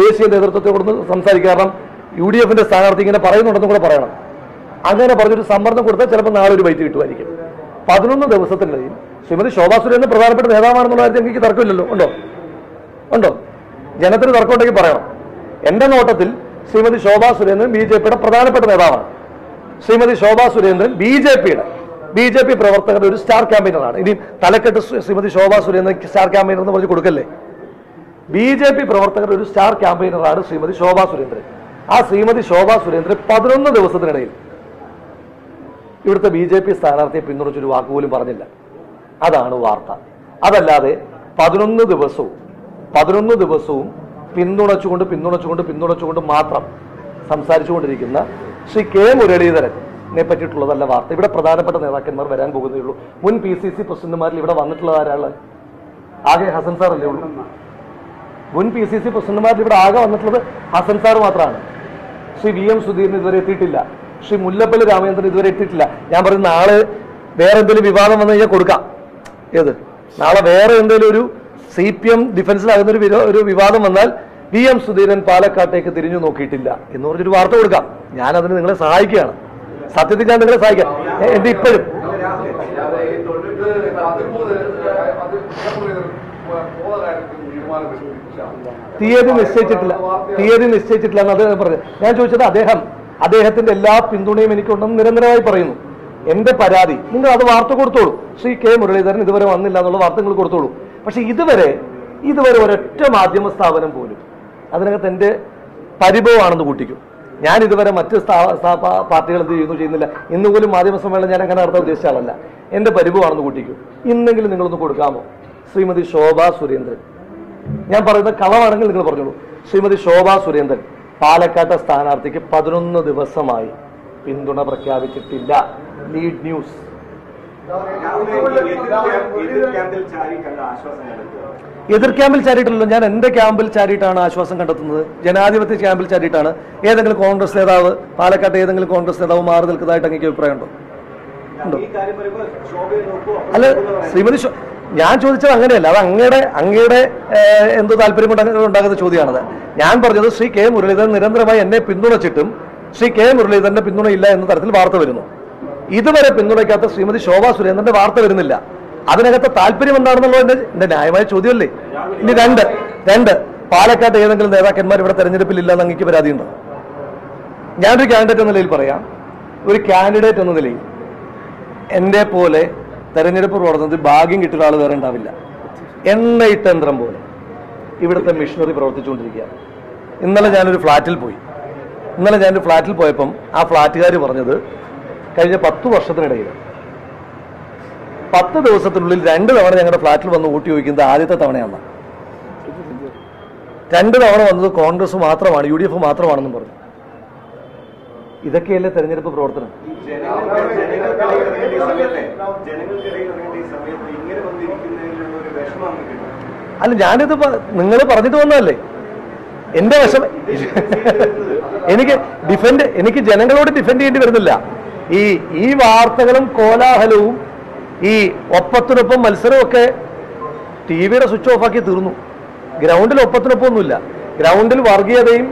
ദേശീയ നേതൃത്വത്തെ കൊടുത്ത് സംസാരിക്കുക യു ഡി എഫിന്റെ സ്ഥാനാർത്ഥി ഇങ്ങനെ പറയുന്നുണ്ടെന്നും കൂടെ പറയണം. അങ്ങനെ പറഞ്ഞൊരു സമ്മർദ്ദം കൊടുത്താൽ ചിലപ്പോൾ നാളെ ഒരു വൈറ്റ് കിട്ടുമായിരിക്കും. പതിനൊന്ന് ദിവസത്തിനിടയിൽ ശ്രീമതി ശോഭാ സുരേന്ദ്രൻ പ്രധാനപ്പെട്ട നേതാവാണെന്നുള്ള കാര്യത്തിൽ എനിക്ക് തർക്കമില്ലല്ലോ. ഉണ്ടോ? ഉണ്ടോ? ജനത്തിന് തർക്കമുണ്ടെങ്കിൽ പറയണം. എന്റെ നോട്ടത്തിൽ ശ്രീമതി ശോഭാ സുരേന്ദ്രൻ ബി ജെ പിയുടെ പ്രധാനപ്പെട്ട നേതാവാണ്. ശ്രീമതി ശോഭാ സുരേന്ദ്രൻ ബി ജെ പിയുടെ ബി ജെ പി പ്രവർത്തകരുടെ ഒരു സ്റ്റാർ ക്യാമ്പയിനറാണ്. ഇനി തലക്കെട്ട് ശ്രീമതി ശോഭാ സുരേന്ദ്രൻ സ്റ്റാർ ക്യാമ്പയിനർ എന്ന് പറഞ്ഞ് കൊടുക്കല്ലേ? ബി ജെ പി പ്രവർത്തകരുടെ ഒരു സ്റ്റാർ ക്യാമ്പയിനറാണ് ശ്രീമതി ശോഭാ സുരേന്ദ്രൻ. ആ ശ്രീമതി ശോഭാ സുരേന്ദ്രൻ പതിനൊന്ന് ദിവസത്തിനിടയിൽ ഇവിടുത്തെ ബി ജെ പി സ്ഥാനാർത്ഥിയെ പിന്തുണച്ചൊരു വാക്കുപോലും പറഞ്ഞില്ല. അതാണ് വാർത്ത. അതല്ലാതെ പതിനൊന്ന് ദിവസവും പതിനൊന്ന് ദിവസവും പിന്തുണച്ചുകൊണ്ട് പിന്തുണച്ചുകൊണ്ട് പിന്തുണച്ചുകൊണ്ട് മാത്രം സംസാരിച്ചുകൊണ്ടിരിക്കുന്ന ശ്രീ കെ മുരളീധരനെ പറ്റിയിട്ടുള്ളതല്ല വാർത്ത. ഇവിടെ പ്രധാനപ്പെട്ട നേതാക്കന്മാർ വരാൻ പോകുന്നേ ഉള്ളൂ. മുൻ പി സി സി പ്രസിഡന്റുമാരിൽ ഇവിടെ വന്നിട്ടുള്ളത് ആരാൾ ആകെ ഹസൻ സാർ അല്ലേ ഉള്ളൂ. മുൻ പി സി സി പ്രസിഡന്റുമാരിൽ ഇവിടെ ആകെ വന്നിട്ടുള്ളത് ഹസൻ സാർ മാത്രമാണ്. ശ്രീ വി എം സുധീരൻ ഇതുവരെ എത്തിയിട്ടില്ല. ശ്രീ മുല്ലപ്പള്ളി രാമചന്ദ്രൻ ഇതുവരെ എത്തിയിട്ടില്ല. ഞാൻ പറയുന്ന നാളെ വേറെ എന്തെങ്കിലും വിവാദം വന്നു കഴിഞ്ഞാൽ കൊടുക്കാം. ഏത്? നാളെ വേറെ എന്തെങ്കിലും ഒരു സി പി എം ഡിഫൻസിലാകുന്ന ഒരു വിവാദം വന്നാൽ വി എം സുധീരൻ പാലക്കാട്ടേക്ക് തിരിഞ്ഞു നോക്കിയിട്ടില്ല എന്ന് പറഞ്ഞൊരു വാർത്ത കൊടുക്കാം. ഞാൻ അതിന് നിങ്ങളെ സഹായിക്കുകയാണ്. സത്യത്തിൽ ഞാൻ നിങ്ങളെ സഹായിക്കാം. എന്റെ ഇപ്പോഴും? തീയതി നിശ്ചയിച്ചിട്ടില്ല. തീയതി നിശ്ചയിച്ചിട്ടില്ല എന്ന് അദ്ദേഹം പറഞ്ഞു ഞാൻ ചോദിച്ചത് അദ്ദേഹം അദ്ദേഹത്തിന്റെ എല്ലാ പിന്തുണയും എനിക്കുണ്ടെന്ന് നിരന്തരമായി പറയുന്നു. എന്റെ പരാതി നിങ്ങൾ അത് വാർത്ത കൊടുത്തോളൂ. ശ്രീ കെ മുരളീധരൻ ഇതുവരെ വന്നില്ല എന്നുള്ള വാർത്ത നിങ്ങൾ കൊടുത്തോളൂ. പക്ഷെ ഇതുവരെ ഇതുവരെ ഒരൊറ്റ മാധ്യമ സ്ഥാപനം പോലും അതിനകത്ത് എന്റെ പരിഭവമാണെന്ന് കൂട്ടിക്കും. ഞാൻ ഇതുവരെ മറ്റ് പാർട്ടികൾ എന്ത് ചെയ്യുന്നു ചെയ്യുന്നില്ല. ഇന്ന് പോലും മാധ്യമ സമ്മേളനം ഞാൻ അങ്ങനെ നടത്താൻ ഉദ്ദേശിച്ച ആളല്ല. എന്റെ പരിഭവമാണെന്ന് കൂട്ടിക്കും. ഇന്നെങ്കിലും നിങ്ങളൊന്ന് കൊടുക്കാമോ? ശ്രീമതി ശോഭ സുരേന്ദ്രൻ. ഞാൻ പറയുന്ന കളവാണെങ്കിൽ നിങ്ങൾ പറഞ്ഞോളൂ. ശ്രീമതി ശോഭ സുരേന്ദ്രൻ പാലക്കാട്ടെ സ്ഥാനാർത്ഥിക്ക് പതിനൊന്ന് ദിവസമായി പിന്തുണ പ്രഖ്യാപിച്ചിട്ടില്ല. Lead news. എതിർ ക്യാമ്പിൽ ചാരിയിട്ടല്ലോ ഞാൻ എന്റെ ക്യാമ്പിൽ ചാരിയിട്ടാണ് ആശ്വാസം കണ്ടെത്തുന്നത്. ജനാധിപത്യ ക്യാമ്പിൽ ചാരിയിട്ടാണ്. ഏതെങ്കിലും കോൺഗ്രസ് നേതാവ് പാലക്കാട്ട് ഏതെങ്കിലും കോൺഗ്രസ് നേതാവ് മാറി നിൽക്കുന്നതായിട്ട് അങ്ങേക്ക് അഭിപ്രായമുണ്ടോ? ഉണ്ടോ? അല്ല ശ്രീമതി ഞാൻ ചോദിച്ചത് അങ്ങനെയല്ല. അത് അങ്ങയുടെ അങ്ങയുടെ എന്ത് താല്പര്യം ഉണ്ടാകുന്ന ചോദ്യമാണത്. ഞാൻ പറഞ്ഞത് ശ്രീ കെ മുരളീധരൻ നിരന്തരമായി എന്നെ പിന്തുണച്ചിട്ടും ശ്രീ കെ മുരളീധരന്റെ പിന്തുണയില്ല എന്ന തരത്തിൽ വാർത്ത വരുന്നു. ഇതുവരെ പിന്തുണയ്ക്കാത്ത ശ്രീമതി ശോഭാ സുരേന്ദ്രന്റെ വാർത്ത വരുന്നില്ല. അതിനകത്ത് താല്പര്യം എന്താണെന്നുള്ളത് എന്റെ ന്യായമായ ചോദ്യമല്ലേ? ഇനി രണ്ട് രണ്ട്. പാലക്കാട്ട് ഏതെങ്കിലും നേതാക്കന്മാർ ഇവിടെ തെരഞ്ഞെടുപ്പിൽ ഇല്ലെന്ന് അങ്ങേക്ക് പരാതിയുണ്ടോ ഞാനൊരു കാൻഡിഡേറ്റ് എന്ന നിലയിൽ പറയാം. ഒരു കാൻഡിഡേറ്റ് എന്ന നിലയിൽ എന്റെ പോലെ തെരഞ്ഞെടുപ്പ് പ്രവർത്തനത്തിൽ ഭാഗ്യം കിട്ടുന്ന ആൾ വേറെ ഉണ്ടാവില്ല. എണ്ണയിട്ട യന്ത്രം പോലെ ഇവിടുത്തെ മിഷനറി പ്രവർത്തിച്ചുകൊണ്ടിരിക്കുകയാണ്. ഇന്നലെ ഞാനൊരു ഫ്ലാറ്റിൽ പോയി. ഇന്നലെ ഞാനൊരു ഫ്ലാറ്റിൽ പോയപ്പം ആ ഫ്ലാറ്റുകാർ പറഞ്ഞത് കഴിഞ്ഞ പത്ത് വർഷത്തിനിടയിൽ പത്ത് ദിവസത്തിനുള്ളിൽ രണ്ട് തവണ ഞങ്ങളുടെ ഫ്ലാറ്റിൽ വന്ന് വോട്ട് ചോദിക്കുന്നത് ആദ്യത്തെ തവണയാണ് രണ്ട് തവണ വന്നത് കോൺഗ്രസ് മാത്രമാണ് യു ഡി എഫ് മാത്രമാണെന്നും പറഞ്ഞു. ഇതൊക്കെയല്ലേ തെരഞ്ഞെടുപ്പ് പ്രവർത്തനം? അല്ല ഞാനിത് നിങ്ങൾ പറഞ്ഞിട്ട് വന്നതല്ലേ? എന്റെ വിഷമം എനിക്ക് ഡിഫെൻഡ് എനിക്ക് ജനങ്ങളോട് ഡിഫെൻഡ് ചെയ്യേണ്ടി വരുന്നില്ല. ഈ ഈ വാർത്തകളും കോലാഹലവും ഈ ഒപ്പത്തിനൊപ്പം മത്സരമൊക്കെ ടി വിയുടെ സ്വിച്ച് ഓഫ് ആക്കി തീർന്നു. ഗ്രൗണ്ടിൽ ഒപ്പത്തിനൊപ്പം ഒന്നുമില്ല ഗ്രൗണ്ടിൽ വർഗീയതയും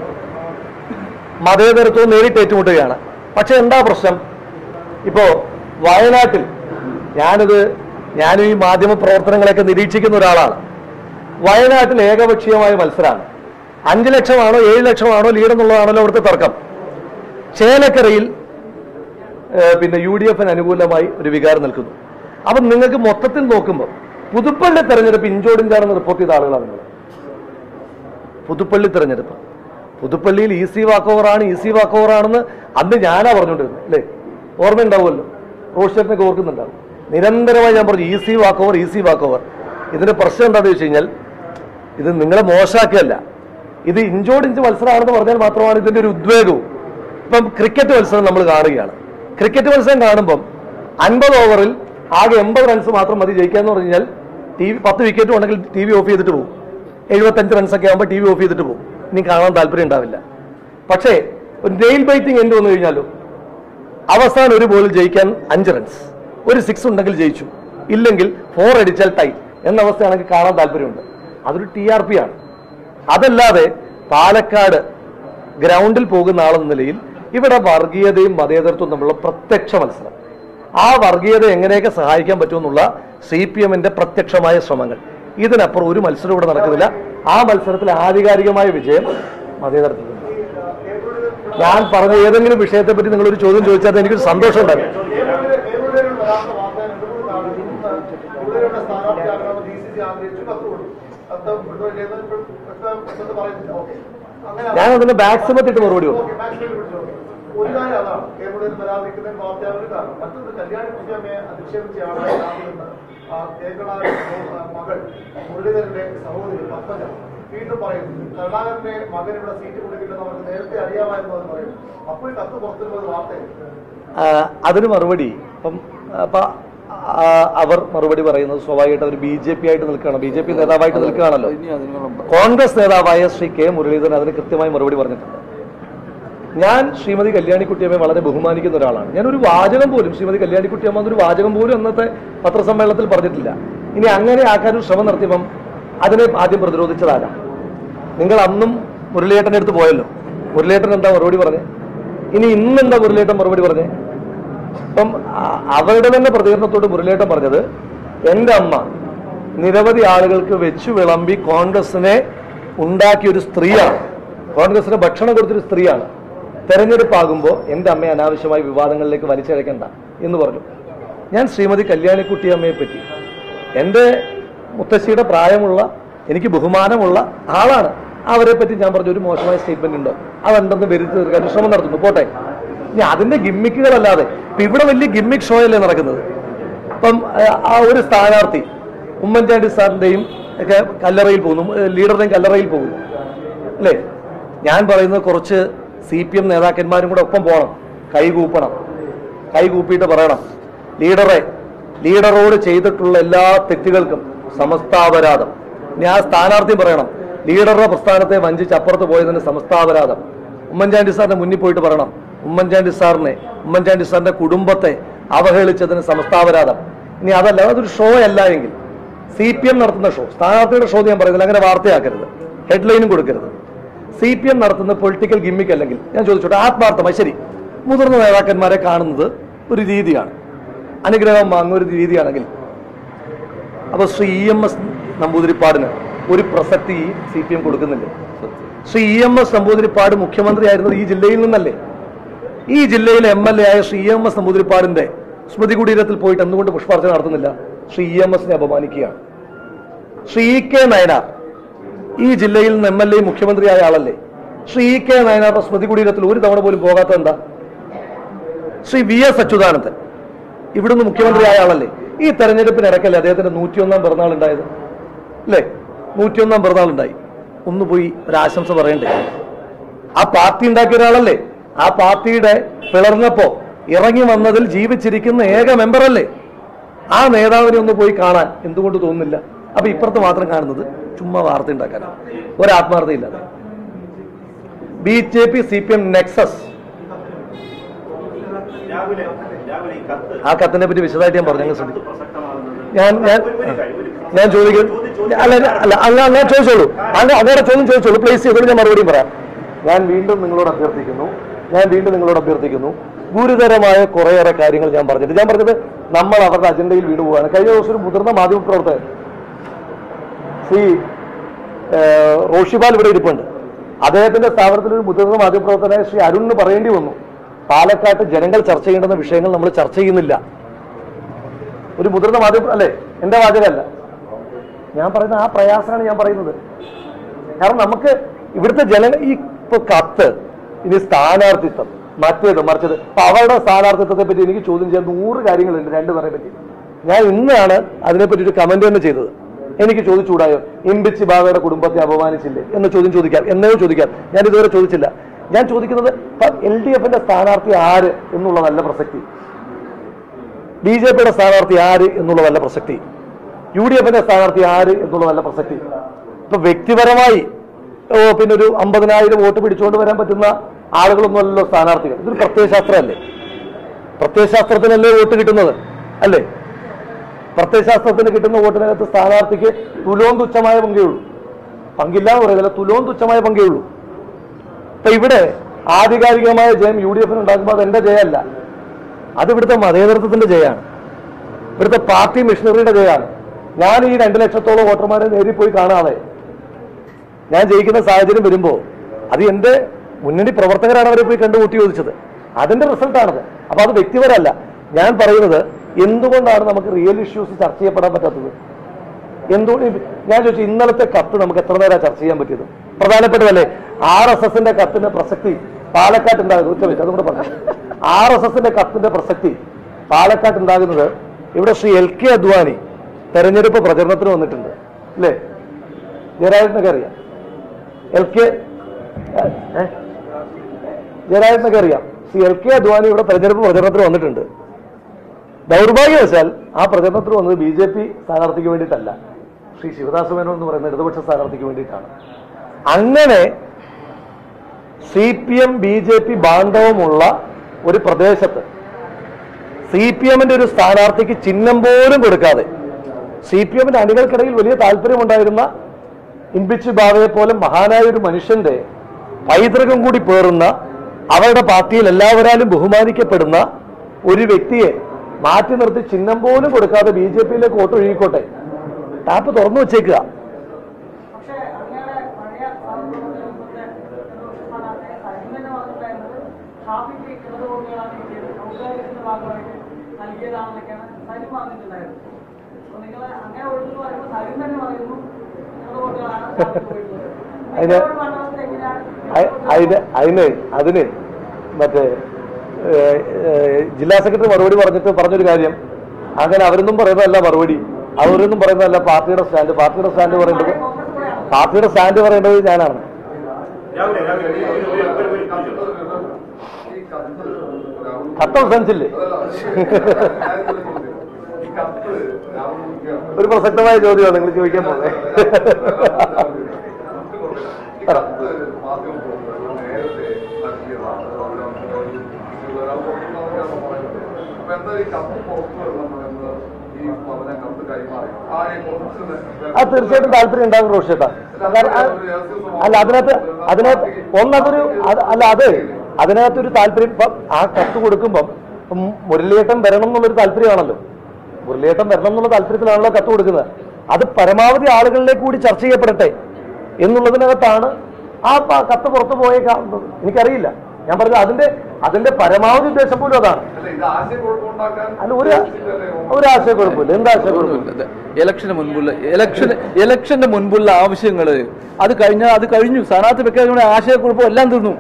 മതേതരത്വവും നേരിട്ട് ഏറ്റുമുട്ടുകയാണ്. പക്ഷെ എന്താ പ്രശ്നം? ഇപ്പോ വയനാട്ടിൽ ഞാനിത് ഞാനും ഈ മാധ്യമ പ്രവർത്തനങ്ങളെയൊക്കെ നിരീക്ഷിക്കുന്ന ഒരാളാണ്. വയനാട്ടിൽ ഏകപക്ഷീയമായ മത്സരമാണ് അഞ്ചു ലക്ഷമാണോ ഏഴ് ലക്ഷമാണോ ലീഡ് എന്നുള്ളതാണല്ലോ അവിടുത്തെ തർക്കം. ചേലക്കരയിൽ പിന്നെ യു ഡി എഫിന് അനുകൂലമായി ഒരു വികാരം നിൽക്കുന്നു. അപ്പൊ നിങ്ങൾക്ക് മൊത്തത്തിൽ നോക്കുമ്പോൾ പുതുപ്പള്ളി തെരഞ്ഞെടുപ്പ് ഇഞ്ചോടിഞ്ചാണെന്ന് റിപ്പോർട്ട് ചെയ്ത ആളുകളാണ് നിങ്ങൾ പുതുപ്പള്ളി തെരഞ്ഞെടുപ്പ്. പുതുപ്പള്ളിയിൽ ഈസി വാക്ക് ഓവറാണ് ഈസി വാക്ക് ഓവറാണെന്ന് അന്ന് ഞാനാ പറഞ്ഞുകൊണ്ടിരുന്നത് അല്ലേ? ഓർമ്മയുണ്ടാവുമല്ലോ? റോഷേറ്റിനൊക്കെ ഓർക്കുന്നുണ്ടാവും. നിരന്തരമായി ഞാൻ പറഞ്ഞു easy walkover easy walk over ഇതിന്റെ പ്രശ്നം എന്താണെന്ന് വെച്ച് കഴിഞ്ഞാൽ ഇത് നിങ്ങളെ മോശമാക്കിയല്ല. ഇത് ഇഞ്ചോട് ഇഞ്ച് മത്സരമാണെന്ന് പറഞ്ഞാൽ മാത്രമാണ് ഇതിന്റെ ഒരു ഉദ്വേഗവും. ഇപ്പം ക്രിക്കറ്റ് മത്സരം നമ്മൾ കാണുകയാണ്. ക്രിക്കറ്റ് മത്സരം കാണുമ്പം അൻപത് ഓവറിൽ ആകെ എൺപത് റൺസ് മാത്രം മതി ജയിക്കാന്ന് പറഞ്ഞു കഴിഞ്ഞാൽ ടി വി പത്ത് വിക്കറ്റും ഉണ്ടെങ്കിൽ ടി വി ഓഫ് ചെയ്തിട്ട് പോകും. എഴുപത്തഞ്ച് റൺസൊക്കെ ആകുമ്പോൾ ടി വി ഓഫ് ചെയ്തിട്ട് പോകും. ഇനി കാണാൻ താല്പര്യം ഉണ്ടാവില്ല. പക്ഷേ ഒരു നെയിൽ ബൈറ്റിംഗ് എന്ത് വന്നു കഴിഞ്ഞാലോ? അവസാനം ഒരു ബോളിൽ ജയിക്കാൻ അഞ്ച് റൺസ് ഒരു സിക്സ് ഉണ്ടെങ്കിൽ ജയിച്ചു. ഇല്ലെങ്കിൽ ഫോർ അടിച്ചാൽ ടൈ എന്ന അവസ്ഥയാണെങ്കിൽ കാണാൻ താല്പര്യമുണ്ട്. അതൊരു ടി ആർ പി ആണ്. അതല്ലാതെ പാലക്കാട് ഗ്രൗണ്ടിൽ പോകുന്ന ആളെന്ന നിലയിൽ ഇവിടെ വർഗീയതയും മതേതരത്വവും തമ്മിലുള്ള പ്രത്യക്ഷ മത്സരം. ആ വർഗീയത എങ്ങനെയൊക്കെ സഹായിക്കാൻ പറ്റുമെന്നുള്ള സി പി എമ്മിന്റെ പ്രത്യക്ഷമായ ശ്രമങ്ങൾ. ഇതിനപ്പുറം ഒരു മത്സരം ഇവിടെ നടക്കുന്നില്ല. ആ മത്സരത്തിൽ ആധികാരികമായ വിജയം മതേതരത്തിൽ ഞാൻ പറഞ്ഞ ഏതെങ്കിലും വിഷയത്തെ പറ്റി നിങ്ങളൊരു ചോദ്യം ചോദിച്ചാൽ എനിക്ക് സന്തോഷം ഉണ്ടാകും ഞാൻ അതിന്റെ ബാക്ക് സമയത്തിട്ട് മറുപടി കൊടുക്കും. ഒരു കാര്യം അതാണ്. കേരളത്തിൽ വരാതിരിക്കുന്ന വാർത്തയാണ് ഒരു കാരണം. മറ്റൊരു കല്യാണ കുട്ടിയമ്മയെ അധിക്ഷേപിച്ചയാണ് കേരള മകൾ മുരളീധരന്റെ സഹോദരി പത്മജ വീണ്ടും പറയുന്നു. കരുണാകരന്റെ മകൻ ഇവിടെ സീറ്റ് കൊടുക്കില്ലെന്ന് അവർക്ക് നേരത്തെ അറിയാമായിരുന്നു എന്ന് പറയുന്നു. അപ്പോൾ ഈ കത്ത് പുറത്തുള്ള വാർത്തയാണ് അതിന് മറുപടി ഇപ്പം അപ്പൊ അവർ മറുപടി പറയുന്നത് സ്വാഭാവികമായിട്ട് അവർ ബി ജെ പി ആയിട്ട് നിൽക്കുകയാണ്. ബി ജെ പി നേതാവായിട്ട് നിൽക്കുകയാണല്ലോ. കോൺഗ്രസ് നേതാവായ ശ്രീ കെ മുരളീധരൻ അതിന് കൃത്യമായി മറുപടി പറഞ്ഞിട്ടുണ്ട്. ഞാൻ ശ്രീമതി കല്യാണിക്കുട്ടിയമ്മയെ വളരെ ബഹുമാനിക്കുന്ന ഒരാളാണ്. ഞാൻ ഒരു വാചകം പോലും ശ്രീമതി കല്യാണിക്കുട്ടിയമ്മ എന്നൊരു വാചകം പോലും അന്നത്തെ പത്രസമ്മേളനത്തിൽ പറഞ്ഞിട്ടില്ല. ഇനി അങ്ങനെ ആക്കാൻ ഒരു ശ്രമം നടത്തിയപ്പം അതിനെ ആദ്യം പ്രതിരോധിച്ചതാകാം നിങ്ങൾ അന്നും മുരളിയേട്ടന്റെ അടുത്ത് പോയല്ലോ. മുരളിയേട്ടൻ എന്താ മറുപടി പറഞ്ഞേ? ഇനി ഇന്നെന്താ മുരളിയേട്ടൻ മറുപടി പറഞ്ഞേ? അപ്പം അവരുടെ തന്നെ പ്രതികരണത്തോട് മുരളിയേട്ടൻ പറഞ്ഞത് എന്റെ അമ്മ നിരവധി ആളുകൾക്ക് വെച്ചു വിളമ്പി കോൺഗ്രസിനെ ഉണ്ടാക്കിയ ഒരു സ്ത്രീയാണ്. കോൺഗ്രസിന് ഭക്ഷണം കൊടുത്തൊരു സ്ത്രീയാണ്. തെരഞ്ഞെടുപ്പാകുമ്പോൾ എന്റെ അമ്മയെ അനാവശ്യമായി വിവാദങ്ങളിലേക്ക് വലിച്ചഴക്കണ്ട എന്ന് പറഞ്ഞു. ഞാൻ ശ്രീമതി കല്യാണിക്കുട്ടി അമ്മയെ പറ്റി. എന്റെ മുത്തശ്ശിയുടെ പ്രായമുള്ള എനിക്ക് ബഹുമാനമുള്ള ആളാണ്. അവരെ പറ്റി ഞാൻ പറഞ്ഞ ഒരു മോശമായ സ്റ്റേറ്റ്മെന്റ് ഉണ്ടോ? അതുണ്ടെന്ന് വരുത്തി തീർക്കാൻ ശ്രമം നടത്തുന്നു. പോട്ടെ. ഇനി അതിന്റെ ഗിമ്മിക്കുകളല്ലാതെ ഇപ്പൊ ഇവിടെ വലിയ ഗിമ്മിക് ഷോ അല്ലേ നടക്കുന്നത്? ഇപ്പം ആ, ഒരു സ്ഥാനാർത്ഥി ഉമ്മൻചാണ്ടി സാറിന്റെയും ഒക്കെ കല്ലറയിൽ പോകുന്നു. ലീഡറുടെയും കല്ലറയിൽ പോകുന്നു. അല്ലേ? ഞാൻ പറയുന്നത് കുറച്ച് സി പി എം നേതാക്കന്മാരും കൂടെ ഒപ്പം പോകണം. കൈകൂപ്പണം കൈകൂപ്പിയിട്ട് പറയണം. ലീഡറെ ലീഡറോട് ചെയ്തിട്ടുള്ള എല്ലാ തെറ്റുകൾക്കും സമസ്താപരാധം. ഇനി ആ സ്ഥാനാർത്ഥി പറയണം. ലീഡറുടെ പ്രസ്ഥാനത്തെ വഞ്ചിച്ച് അപ്പുറത്ത് പോയതിന് സമസ്താപരാധം. ഉമ്മൻചാണ്ടി സാറിന്റെ മുന്നിൽ പോയിട്ട് പറയണം. ഉമ്മൻചാണ്ടി സാറിനെ ഉമ്മൻചാണ്ടി സാറിന്റെ കുടുംബത്തെ അവഹേളിച്ചതിന് സമസ്താപരാധം. ഇനി അതല്ല അതൊരു ഷോ അല്ല എങ്കിൽ സി പി എം നടത്തുന്ന ഷോ സ്ഥാനാർത്ഥിയുടെ ഷോ ഞാൻ പറയുന്നില്ല അങ്ങനെ വാർത്തയാക്കരുത്. ഹെഡ്ലൈനും കൊടുക്കരുത്. സി പി എം നടത്തുന്ന പൊളിറ്റിക്കൽ ഗിമ്മിക്ക് അല്ലെങ്കിൽ ഞാൻ ചോദിച്ചോട്ടെ ആത്മാർത്ഥമായി ശരി. മുതിർന്ന നേതാക്കന്മാരെ കാണുന്നത് ഒരു രീതിയാണ്. അനുഗ്രഹം വാങ്ങുന്ന ഒരു രീതിയാണെങ്കിൽ. അപ്പൊ ശ്രീ ഇ എം എസ് നമ്പൂതിരിപ്പാടിന് ഒരു പ്രസക്തി സി പി എം കൊടുക്കുന്നില്ല? Shri E M S Namboodiripad മുഖ്യമന്ത്രിയായിരുന്നത് ഈ ജില്ലയിൽ നിന്നല്ലേ? ഈ ജില്ലയിലെ എം എൽ എ ആയ ശ്രീ എം എസ് നമ്പൂതിരിപ്പാടിന്റെ സ്മൃതി കുടീരത്തിൽ പോയിട്ട് എന്തുകൊണ്ട് പുഷ്പാർച്ചന നടത്തുന്നില്ല? ശ്രീ എം എസിനെ അപമാനിക്കുകയാണ്. ശ്രീ കെ നയനാർ ഈ ജില്ലയിൽ നിന്ന് എം എൽ എ മുഖ്യമന്ത്രിയായ ആളല്ലേ? ശ്രീ ഇ കെ നയനാറുടെ സ്മൃതി കുടീരത്തിൽ ഒരു തവണ പോലും പോകാത്ത എന്താ? ശ്രീ വി എസ് അച്യുതാനന്ദൻ ഇവിടുന്ന് മുഖ്യമന്ത്രിയായ ആളല്ലേ? ഈ തെരഞ്ഞെടുപ്പിന് ഇടയ്ക്കല്ലേ അദ്ദേഹത്തിന്റെ നൂറ്റിയൊന്നാം പിറന്നാൾ ഉണ്ടായത്? അല്ലേ നൂറ്റിയൊന്നാം പിറന്നാൾ ഉണ്ടായി. ഒന്ന് പോയി ഒരാശംസ പറയണ്ടേ? ആ പാർട്ടി ഉണ്ടാക്കിയ ഒരാളല്ലേ? ആ പാർട്ടിയുടെ പിളർന്നപ്പോ ഇറങ്ങി വന്നതിൽ ജീവിച്ചിരിക്കുന്ന ഏക മെമ്പറല്ലേ? ആ നേതാവിനെ ഒന്ന് പോയി കാണാൻ എന്തുകൊണ്ട് തോന്നുന്നില്ല? അപ്പൊ ഇപ്പുറത്ത് മാത്രം കാണുന്നത് ചുമ്മാ വാർത്ത ഉണ്ടാക്കാനാണ് ഒരാത്മാർത്ഥയില്ലാതെ B J P C P M nexus. ആ കത്തിനെ പറ്റി വിശദമായിട്ട് ഞാൻ പറഞ്ഞു ശ്രദ്ധിക്കും. ഞാൻ ഞാൻ ഞാൻ ചോദിക്കും. അല്ല അല്ല അല്ല അങ്ങനെ ചോദിച്ചോളൂ. അങ്ങ് അങ്ങോട്ട് ചോദ്യം ചോദിച്ചോളൂ. പ്ലേസ് ചെയ്തോളൂ ഞാൻ മറുപടിയും പറയാം. ഞാൻ വീണ്ടും നിങ്ങളോട് അഭ്യർത്ഥിക്കുന്നു. ഞാൻ വീണ്ടും നിങ്ങളോട് അഭ്യർത്ഥിക്കുന്നു. ഗുരുതരമായ കുറേയേറെ കാര്യങ്ങൾ ഞാൻ പറഞ്ഞിട്ട് ഞാൻ പറഞ്ഞത് നമ്മൾ അവരുടെ അജണ്ടയിൽ വീട് പോവുകയാണ് കഴിഞ്ഞ ദിവസം ഒരു മുതിർന്ന മാധ്യമപ്രവർത്തകൻ ഏഹ്, റോഷിപാൽ ഇവിടെ ഇരിപ്പുണ്ട്. അദ്ദേഹത്തിന്റെ സ്ഥാപനത്തിൽ ഒരു മുതിർന്ന മാധ്യമപ്രവർത്തകനായ ശ്രീ അരുണിന് പറയേണ്ടി വന്നു. പാലക്കാട്ട് ജനങ്ങൾ ചർച്ച ചെയ്യേണ്ടുന്ന വിഷയങ്ങൾ നമ്മൾ ചർച്ച ചെയ്യുന്നില്ല. ഒരു മുതിർന്ന മാധ്യമ അല്ലേ? എന്റെ വാചകമല്ല. ഞാൻ പറയുന്ന ആ പ്രയാസമാണ് ഞാൻ പറയുന്നത്. കാരണം നമുക്ക് ഇവിടുത്തെ ജന ഈ ഇപ്പൊ കത്ത് ഇനി സ്ഥാനാർത്ഥിത്വം മറ്റേത് മറിച്ചത്. അപ്പൊ അവരുടെ സ്ഥാനാർത്ഥിത്വത്തെ പറ്റി എനിക്ക് ചോദ്യം ചെയ്യാൻ നൂറ് കാര്യങ്ങളുണ്ട് രണ്ടു പേരെ പറ്റി. ഞാൻ ഇന്നാണ് അതിനെപ്പറ്റി ഒരു കമന്റ് തന്നെ ചെയ്തത്. എനിക്ക് ചോദിച്ചുകൂടായോ? ഇമ്പിച്ചി ബാബയുടെ കുടുംബത്തെ അപമാനിച്ചില്ലേ? എന്ന ചോദ്യം ചോദിക്കാം. എന്നേ ചോദിക്കാം. ഞാൻ ഇതുവരെ ചോദിച്ചില്ല. ഞാൻ ചോദിക്കുന്നത് എൽ ഡി എഫിന്റെ സ്ഥാനാർത്ഥി ആര് എന്നുള്ളതല്ല പ്രസക്തി. ബി ജെ പിയുടെ സ്ഥാനാർത്ഥി ആര് എന്നുള്ളതല്ല പ്രസക്തി. യു ഡി എഫിന്റെ സ്ഥാനാർത്ഥി ആര് എന്നുള്ളതല്ല പ്രസക്തി. ഇപ്പൊ വ്യക്തിപരമായി പിന്നെ ഒരു അമ്പതിനായിരം വോട്ട് പിടിച്ചുകൊണ്ട് വരാൻ പറ്റുന്ന ആളുകളൊന്നുമല്ലല്ലോ സ്ഥാനാർത്ഥികൾ. ഇതൊരു പ്രത്യയശാസ്ത്രമല്ലേ? പ്രത്യയശാസ്ത്രത്തിനല്ലേ വോട്ട് കിട്ടുന്നത്? അല്ലേ? പ്രത്യയശാസ്ത്രത്തിന് കിട്ടുന്ന വോട്ടിനകത്ത് സ്ഥാനാർത്ഥിക്ക് തുലോം തുച്ഛമായ പങ്കേ ഉള്ളൂ. പങ്കില്ല എന്ന് പറയുന്നില്ല തുലോം തുച്ഛമായ പങ്കേ ഉള്ളൂ. ഇപ്പൊ ഇവിടെ ആധികാരികമായ ജയം യു ഡി എഫിന് ഉണ്ടാക്കുമ്പോൾ അത് എന്റെ ജയമല്ല. അത് ഇവിടുത്തെ മതേതൃത്വത്തിന്റെ ജയമാണ്. ഇവിടുത്തെ പാർട്ടി മിഷണറിയുടെ ജയമാണ്. ഞാൻ ഈ രണ്ട് ലക്ഷത്തോളം വോട്ടർമാരെ നേരിൽ പോയി കാണാതെ ഞാൻ ജയിക്കുന്ന സാഹചര്യം വരുമ്പോൾ അത് എന്റെ മുന്നണി പ്രവർത്തകരാണ് അവരെ പോയി കണ്ടു കൂട്ടി ചോദിച്ചത് അതിന്റെ റിസൾട്ടാണത്. അപ്പൊ അത് വ്യക്തിപരമല്ല. ഞാൻ പറയുന്നത് എന്തുകൊണ്ടാണ് നമുക്ക് റിയൽ ഇഷ്യൂസ് ചർച്ച ചെയ്യപ്പെടാൻ പറ്റാത്തത്? എന്തുകൊണ്ട് ഞാൻ ചോദിച്ചു ഇന്നലത്തെ കത്ത് നമുക്ക് എത്ര നേരം ചർച്ച ചെയ്യാൻ പറ്റിയത്? പ്രധാനപ്പെട്ടതല്ലേ ആർ എസ് എസിന്റെ കത്തിന്റെ പ്രസക്തി പാലക്കാട്ട് ഉണ്ടാകുന്നത്. ഒറ്റ മിനിറ്റ് അതും പറഞ്ഞു. ആർ എസ് എസിന്റെ കത്തിന്റെ പ്രസക്തി പാലക്കാട്ട് ഉണ്ടാകുന്നത് ഇവിടെ ശ്രീ എൽ കെ അദ്വാനി തെരഞ്ഞെടുപ്പ് പ്രചരണത്തിന് വന്നിട്ടുണ്ട്. അല്ലേ? ജയരാജനൊക്കെ അറിയാം. എൽ കെ ജയരാജനൊക്കെ അറിയാം. ശ്രീ എൽ കെ അദ്വാനി ഇവിടെ തെരഞ്ഞെടുപ്പ് പ്രചരണത്തിന് വന്നിട്ടുണ്ട്. ദൗർഭാഗ്യവശാൽ ആ പ്രചരണത്തിൽ വന്നത് ബി ജെ പി സ്ഥാനാർത്ഥിക്ക് വേണ്ടിയിട്ടല്ല. ശ്രീ ശിവദാസ മേനോൻ എന്ന് പറയുന്ന ഇടതുപക്ഷ സ്ഥാനാർത്ഥിക്ക് വേണ്ടിയിട്ടാണ്. അങ്ങനെ C P M B J P ബാന്ധവമുള്ള ഒരു പ്രദേശത്ത് സി പി എമ്മിന്റെ ഒരു സ്ഥാനാർത്ഥിക്ക് ചിഹ്നം പോലും കൊടുക്കാതെ സി പി എമ്മിന്റെ അണികൾക്കിടയിൽ വലിയ താല്പര്യമുണ്ടായിരുന്ന ഇമ്പിച്ച് ബാവയെ പോലെ മഹാനായ ഒരു മനുഷ്യന്റെ പൈതൃകം കൂടി പേറുന്ന അവരുടെ പാർട്ടിയിൽ എല്ലാവരാലും ബഹുമാനിക്കപ്പെടുന്ന ഒരു വ്യക്തിയെ മാറ്റി നിർത്തി ചിഹ്നം പോലും കൊടുക്കാതെ ബി ജെ പിയിലേക്ക് വോട്ട് ഒഴുകിക്കോട്ടെ? ടാപ്പ് തുറന്നു വെച്ചേക്കുക. അതിന് അതിന് അതിന് മറ്റേ ജില്ലാ സെക്രട്ടറി മറുപടി പറഞ്ഞിട്ട് പറഞ്ഞൊരു കാര്യം. അങ്ങനെ അവരൊന്നും പറയുന്നതല്ല മറുപടി. അവരൊന്നും പറയുന്നതല്ല പാർട്ടിയുടെ സ്റ്റാൻഡ്. പാർട്ടിയുടെ സ്റ്റാൻഡ് പറയേണ്ടത് പാർട്ടിയുടെ സ്റ്റാൻഡ് പറയേണ്ടത് ഞാനാണ്. കത്ത് അവസാനിച്ചില്ലേ ഒരു പ്രസക്തമായ ചോദ്യമാണ് നിങ്ങൾ ചോദിക്കാൻ പോകുന്നത്. അത് തീർച്ചയായിട്ടും താല്പര്യം ഉണ്ടാകും റോഷേട്ടാ അല്ല അതിനകത്ത് അതിനകത്ത് ഒന്നതൊരു അല്ല അത് അതിനകത്തൊരു താല്പര്യം ആ കത്ത് കൊടുക്കുമ്പം മുരളിയേട്ടൻ വരണം എന്നുള്ളൊരു താല്പര്യമാണല്ലോ. മുരളിയേട്ടൻ വരണം എന്നുള്ള താല്പര്യത്തിലാണല്ലോ കത്ത് കൊടുക്കുന്നത്. അത് പരമാവധി ആളുകളിലേക്ക് കൂടി ചർച്ച ചെയ്യപ്പെടട്ടെ എന്നുള്ളതിനകത്താണ് ആ കത്ത് പുറത്തു പോയേക്കാവുന്നത്. എനിക്കറിയില്ല. ഞാൻ പറഞ്ഞത് അതിന്റെ അതിന്റെ പരമാവധി ഉദ്ദേശം പോലും അതാണ്. അല്ല ഒരു ഒരു ആശയക്കുഴപ്പമില്ല. എന്താ ആശയക്കുഴപ്പമില്ല? ഇലക്ഷന് മുൻപുള്ള ഇലക്ഷൻ ഇലക്ഷന്റെ മുൻപുള്ള ആവശ്യങ്ങൾ അത് കഴിഞ്ഞ അത് കഴിഞ്ഞു. സ്ഥാനാർത്ഥി വെക്കാതെ ആശയക്കുഴപ്പം എല്ലാം തീർന്നു.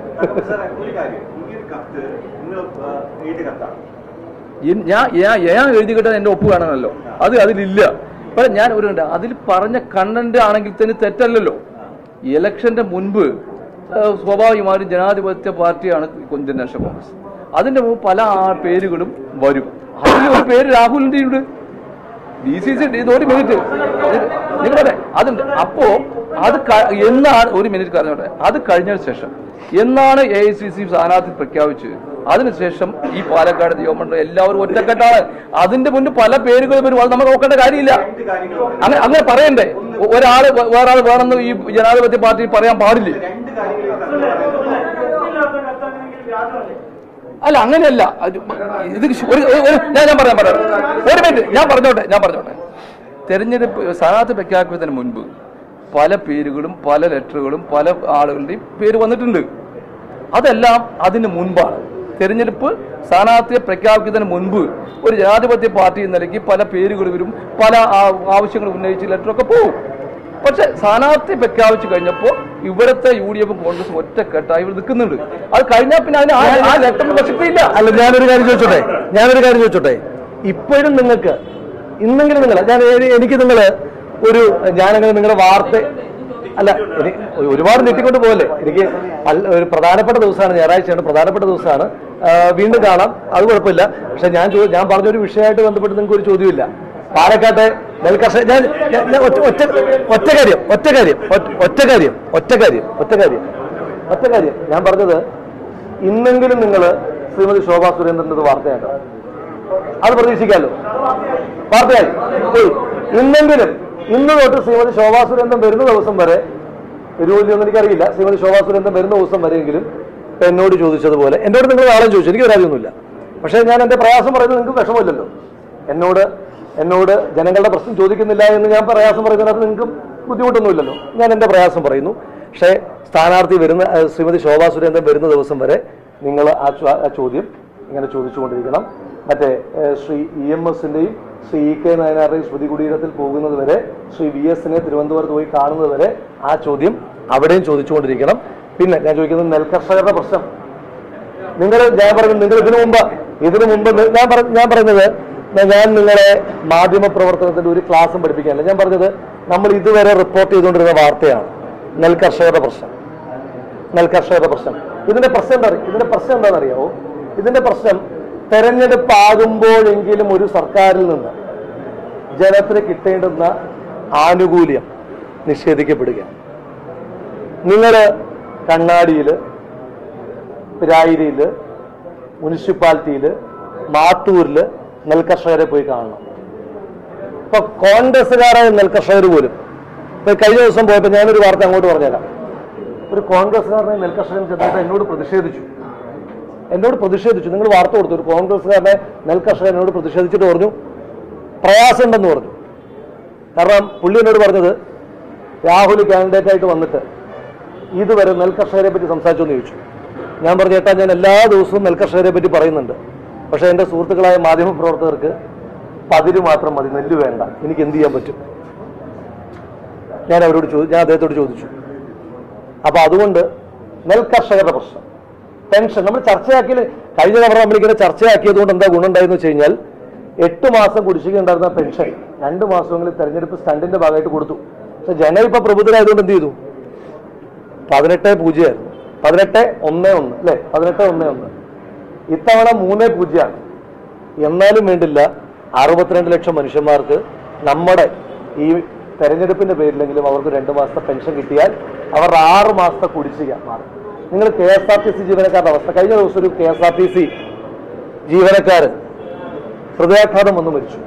ഞാൻ ഞാൻ ഞാൻ എഴുതി കിട്ടാൻ എന്റെ ഒപ്പ് കാണാനല്ലോ അത് അതിലില്ല. പക്ഷെ ഞാൻ ഒരു അതിൽ പറഞ്ഞ കണ്ടന്റ് ആണെങ്കിൽ തന്നെ തെറ്റല്ലല്ലോ. ഇലക്ഷന്റെ മുൻപ് സ്വാഭാവികമായും ജനാധിപത്യ പാർട്ടിയാണ് കൊഞ്ചൻ നാഷണൽ കോൺഗ്രസ്. അതിന്റെ മുമ്പ് പല പേരുകളും വരും. അതിൽ ഒരു പേര് രാഹുലിന്റെ ഉണ്ട് ഡി സി സി ഒരു മിനിറ്റ് അതുണ്ട്. അപ്പോ അത് എന്നാണ് ഒരു മിനിറ്റ് പറഞ്ഞോട്ടെ അത് കഴിഞ്ഞതിന് ശേഷം എന്നാണ് എ ഐ സി സി സ്ഥാനാർത്ഥി പ്രഖ്യാപിച്ച് അതിനുശേഷം ഈ പാലക്കാട് നിയമമണ്ഡലം എല്ലാവരും ഒറ്റക്കെട്ടാണ്. അതിന്റെ മുന്നിൽ പല പേരുകൾ വരും അത് നമ്മൾ നോക്കേണ്ട കാര്യമില്ല. അങ്ങനെ അങ്ങനെ പറയണ്ടേ? ഒരാൾ വേറെ വേണമെന്ന് ഈ ജനാധിപത്യ പാർട്ടി പറയാൻ പാടില്ലേ? അല്ല അങ്ങനെയല്ല. ഇത് ഞാൻ ഞാൻ പറയാം പറയാം. ഒരു മിനിറ്റ് ഞാൻ പറഞ്ഞോട്ടെ ഞാൻ പറഞ്ഞോട്ടെ. തെരഞ്ഞെടുപ്പ് സ്ഥാനാർത്ഥി പ്രഖ്യാപിക്കുന്നതിന് മുൻപ് പല പേരുകളും പല ലെറ്ററുകളും പല ആളുകളുടെയും പേര് വന്നിട്ടുണ്ട്. അതെല്ലാം അതിന് മുൻപാണ്. തെരഞ്ഞെടുപ്പ് സ്ഥാനാർത്ഥിയെ പ്രഖ്യാപിക്കുന്നതിന് മുൻപ് ഒരു ജനാധിപത്യ പാർട്ടി എന്ന നിലയ്ക്ക് പല പേരുകൾ വരും പല ആവശ്യങ്ങൾ ഉന്നയിച്ച് ലെറ്ററൊക്കെ പോകും. പക്ഷെ സ്ഥാനാർത്ഥി പ്രഖ്യാപിച്ചു കഴിഞ്ഞപ്പോൾ ഇവിടുത്തെ യു ഡി എഫും കോൺഗ്രസും ഒറ്റക്കെട്ടായി ഇവർ നിൽക്കുന്നുണ്ട്. അത് കഴിഞ്ഞാൽ പിന്നെ അതിന് ആ- ലെറ്റർ പ്രസക്തിയില്ല അല്ല ഞാനൊരു കാര്യം ചോദിച്ചോട്ടെ? ഞാനൊരു കാര്യം ചോദിച്ചോട്ടെ? ഇപ്പോഴും നിങ്ങൾക്ക് ഇന്നെങ്കിലും നിങ്ങൾ ഞാൻ എനിക്ക് നിങ്ങൾ ഒരു ഞാനങ്ങനെ നിങ്ങളുടെ വാർത്ത അല്ല ഒരുപാട് നീട്ടിക്കൊണ്ട് പോകല്ലേ എനിക്ക് ഒരു പ്രധാനപ്പെട്ട ദിവസമാണ് ഞായറാഴ്ചയാണ് പ്രധാനപ്പെട്ട ദിവസമാണ്. വീണ്ടും കാണാം. അത് കുഴപ്പമില്ല. പക്ഷെ ഞാൻ ഞാൻ പറഞ്ഞൊരു വിഷയമായിട്ട് ബന്ധപ്പെട്ട് നിങ്ങൾക്ക് ഒരു ചോദ്യമില്ല പാലക്കാട്ടെ നെൽകർഷക ഞാൻ ഒറ്റ ഒറ്റ കാര്യം ഒറ്റ കാര്യം ഒറ്റ- കാര്യം ഒറ്റ കാര്യം ഒറ്റ കാര്യം ഒറ്റ കാര്യം. ഞാൻ പറഞ്ഞത് ഇന്നെങ്കിലും നിങ്ങൾ ശ്രീമതി ശോഭാ സുരേന്ദ്രന്റെ വാർത്തയാക്കാം അത് പ്രതീക്ഷിക്കാമല്ലോ വാർത്തയായി. ഇന്നെങ്കിലും ഇന്ന് തൊട്ട് ശ്രീമതി ശോഭാ സുരേന്ദ്രൻ വരുന്ന ദിവസം വരെ വരുമല്ലോ എനിക്കറിയില്ല ശ്രീമതി ശോഭാ സുരേന്ദ്രൻ വരുന്ന ദിവസം വരെയെങ്കിലും എന്നോട് ചോദിച്ചതുപോലെ എന്നോട് നിങ്ങൾ നാളെ ചോദിച്ചു എനിക്ക് പരാതിയൊന്നുമില്ല. പക്ഷേ ഞാൻ എന്റെ പ്രയാസം പറയുന്നത് നിങ്ങൾക്ക് വിഷമമില്ലല്ലോ. എന്നോട് എന്നോട് ജനങ്ങളുടെ പ്രശ്നം ചോദിക്കുന്നില്ല എന്ന് ഞാൻ പ്രയാസം പറയുന്നതിനകത്ത് നിങ്ങൾക്ക് ബുദ്ധിമുട്ടൊന്നുമില്ലല്ലോ. ഞാൻ എന്റെ പ്രയാസം പറയുന്നു. പക്ഷേ സ്ഥാനാർത്ഥി വരുന്ന ശ്രീമതി ശോഭാ സുരേന്ദ്രൻ വരുന്ന ദിവസം വരെ നിങ്ങൾ ആ ചോദ്യം ഇങ്ങനെ ചോദിച്ചുകൊണ്ടിരിക്കണം. മറ്റേ ശ്രീ ഇ എം എസിന്റെയും ശ്രീ ഇ കെ നായനാരുടെയും ശ്രുതി കുടീരത്തിൽ പോകുന്നത് വരെ ശ്രീ വി എസിനെ തിരുവനന്തപുരത്ത് പോയി കാണുന്നത് വരെ ആ ചോദ്യം അവിടെയും ചോദിച്ചുകൊണ്ടിരിക്കണം. പിന്നെ ഞാൻ ചോദിക്കുന്നത് നെൽകർഷകരുടെ പ്രശ്നം. നിങ്ങൾ ഞാൻ പറയുന്നത് നിങ്ങൾ ഇതിനു മുമ്പ് ഇതിനു മുമ്പ് ഞാൻ ഞാൻ പറയുന്നത് ഞാൻ- നിങ്ങളെ മാധ്യമ പ്രവർത്തനത്തിന്റെ ഒരു ക്ലാസ്സും പഠിപ്പിക്കാനില്ല. ഞാൻ പറഞ്ഞത് നമ്മൾ ഇതുവരെ റിപ്പോർട്ട് ചെയ്തുകൊണ്ടിരുന്ന വാർത്തയാണ്. നെൽകർഷകരുടെ പ്രശ്നം. നെൽകർഷകരുടെ പ്രശ്നം. ഇതിന്റെ പ്രശ്നം എന്താ ഇതിന്റെ പ്രശ്നം എന്താണെന്ന് അറിയാവോ ഇതിന്റെ പ്രശ്നം തെരഞ്ഞെടുപ്പ് ആകുമ്പോഴെങ്കിലും ഒരു സർക്കാരിൽ നിന്ന് ജനത്തിന് കിട്ടേണ്ടുന്ന ആനുകൂല്യം നിഷേധിക്കപ്പെടുകയാണ്. നിങ്ങൾ കണ്ണാടിയിൽ പിരായിരിയിൽ മുനിസിപ്പാലിറ്റിയിൽ മാത്തൂരിൽ നെൽകർഷകരെ പോയി കാണണം. ഇപ്പൊ കോൺഗ്രസ്സുകാരായ നെൽകർഷകർ പോലും ഇപ്പൊ കഴിഞ്ഞ ദിവസം പോയപ്പോ ഞാനൊരു വാർത്ത അങ്ങോട്ട് പറഞ്ഞുതരാം. ഒരു കോൺഗ്രസ്സുകാരനെ നെൽകർഷകൻ ചെന്നിട്ട് എന്നോട് പ്രതിഷേധിച്ചു. എന്നോട് പ്രതിഷേധിച്ചു. നിങ്ങൾ വാർത്ത കൊടുത്തു. ഒരു കോൺഗ്രസ്സുകാരനെ നെൽകർഷകൻ എന്നോട് പ്രതിഷേധിച്ചിട്ട് പറഞ്ഞു. പ്രയാസമുണ്ടെന്ന് പറഞ്ഞു. കാരണം പുള്ളി എന്നോട് പറഞ്ഞത് രാഹുൽ കാൻഡിഡേറ്റ് ആയിട്ട് വന്നിട്ട് ഇതുവരെ നെൽകർഷകരെ പറ്റി സംസാരിച്ചു എന്ന് ചോദിച്ചു. ഞാൻ പറഞ്ഞു ചേട്ടാ ഞാൻ എല്ലാ ദിവസവും നെൽകർഷകരെ പറ്റി പറയുന്നുണ്ട്. പക്ഷേ എന്റെ സുഹൃത്തുക്കളായ മാധ്യമപ്രവർത്തകർക്ക് പതിര് മാത്രം മതി. നെല്ല് വേണ്ട. എനിക്ക് എന്ത് ചെയ്യാൻ പറ്റും? ഞാൻ അവരോട് ചോദിച്ചു ഞാൻ അദ്ദേഹത്തോട് ചോദിച്ചു. അപ്പൊ അതുകൊണ്ട് നെൽകർഷകരുടെ പ്രശ്നം. പെൻഷൻ നമ്മൾ ചർച്ചയാക്കിയ കഴിഞ്ഞ തവണ നമ്മൾ നമ്മളിങ്ങനെ ചർച്ചയാക്കിയത് കൊണ്ട് എന്താ ഗുണമുണ്ടായെന്ന് വെച്ച് കഴിഞ്ഞാൽ എട്ട് മാസം കുടിശ്ശിക ഉണ്ടായിരുന്ന പെൻഷൻ രണ്ട് മാസമെങ്കിലും തെരഞ്ഞെടുപ്പ് സ്റ്റണ്ടിന്റെ ഭാഗമായിട്ട് കൊടുത്തു. പക്ഷെ ജനം ഇപ്പൊ പ്രബുദ്ധരായതുകൊണ്ട് എന്ത് ചെയ്തു? പതിനെട്ട് പൂജ്യമായിരുന്നു. പതിനെട്ട് ഒന്ന് ഒന്ന് അല്ലെ? പതിനെട്ട് ഒന്ന് ഒന്ന്. ഇത്തവണ മൂന്ന് പൂജ്യമാണ്. എന്നാലും വേണ്ടില്ല അറുപത്തിരണ്ട് ലക്ഷം മനുഷ്യന്മാർക്ക് നമ്മുടെ ഈ തെരഞ്ഞെടുപ്പിന്റെ പേരിലെങ്കിലും അവർക്ക് രണ്ട് മാസത്തെ പെൻഷൻ കിട്ടിയാൽ അവർ ആറ് മാസത്തെ കുടിശ്ശിക മാറും. നിങ്ങൾ K S R T C ജീവനക്കാരുടെ അവസ്ഥ. കഴിഞ്ഞ ദിവസം ഒരു K S R T C ജീവനക്കാരൻ ഹൃദയാഘാതം വന്ന് മരിച്ചു.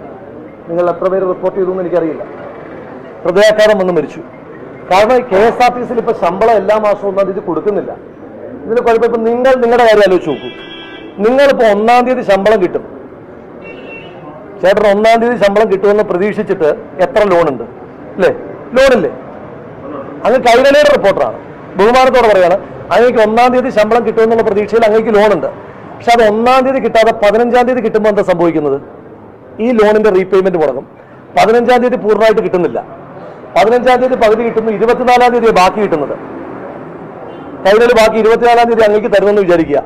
നിങ്ങൾ എത്ര പേര് റിപ്പോർട്ട് ചെയ്തു എന്ന് എനിക്കറിയില്ല. ഹൃദയാഘാതം വന്ന് മരിച്ചു. കാരണം കെ എസ് ആർ ടി സിയിൽ ഇപ്പൊ ശമ്പളം എല്ലാ മാസവും ഒന്നാം തീയതി കൊടുക്കുന്നില്ല. ഇതിന് കുഴപ്പം ഇപ്പൊ നിങ്ങൾ നിങ്ങളുടെ കാര്യം ആലോചിച്ച് നോക്കൂ. നിങ്ങളിപ്പോ ഒന്നാം തീയതി ശമ്പളം കിട്ടും. ചേട്ടൻ ഒന്നാം തീയതി ശമ്പളം കിട്ടുമെന്ന് പ്രതീക്ഷിച്ചിട്ട് എത്ര ലോൺ ഉണ്ട് അല്ലേ ലോണില്ലേ? അങ്ങ് കൈരളിയുടെ റിപ്പോർട്ടറാണ് ബഹുമാനത്തോടെ പറയാണ് അങ്ങേക്ക് ഒന്നാം തീയതി ശമ്പളം കിട്ടുമെന്നുള്ള പ്രതീക്ഷയിൽ അങ്ങേക്ക് ലോണുണ്ട് പക്ഷെ അത് ഒന്നാം തീയതി കിട്ടാതെ പതിനഞ്ചാം തീയതി കിട്ടുമ്പോൾ എന്താ സംഭവിക്കുന്നത്? ഈ ലോണിന്റെ റീപേയ്മെന്റ് മുടങ്ങും. പതിനഞ്ചാം തീയതി പൂർണമായിട്ട് കിട്ടുന്നില്ല. പതിനഞ്ചാം തീയതി പകുതി കിട്ടുന്നു ഇരുപത്തിനാലാം തീയതി ബാക്കി കിട്ടുന്നത്. കൈരളി ബാക്കി ഇരുപത്തിനാലാം തീയതി അങ്ങേക്ക് തരുമെന്ന് വിചാരിക്കുക.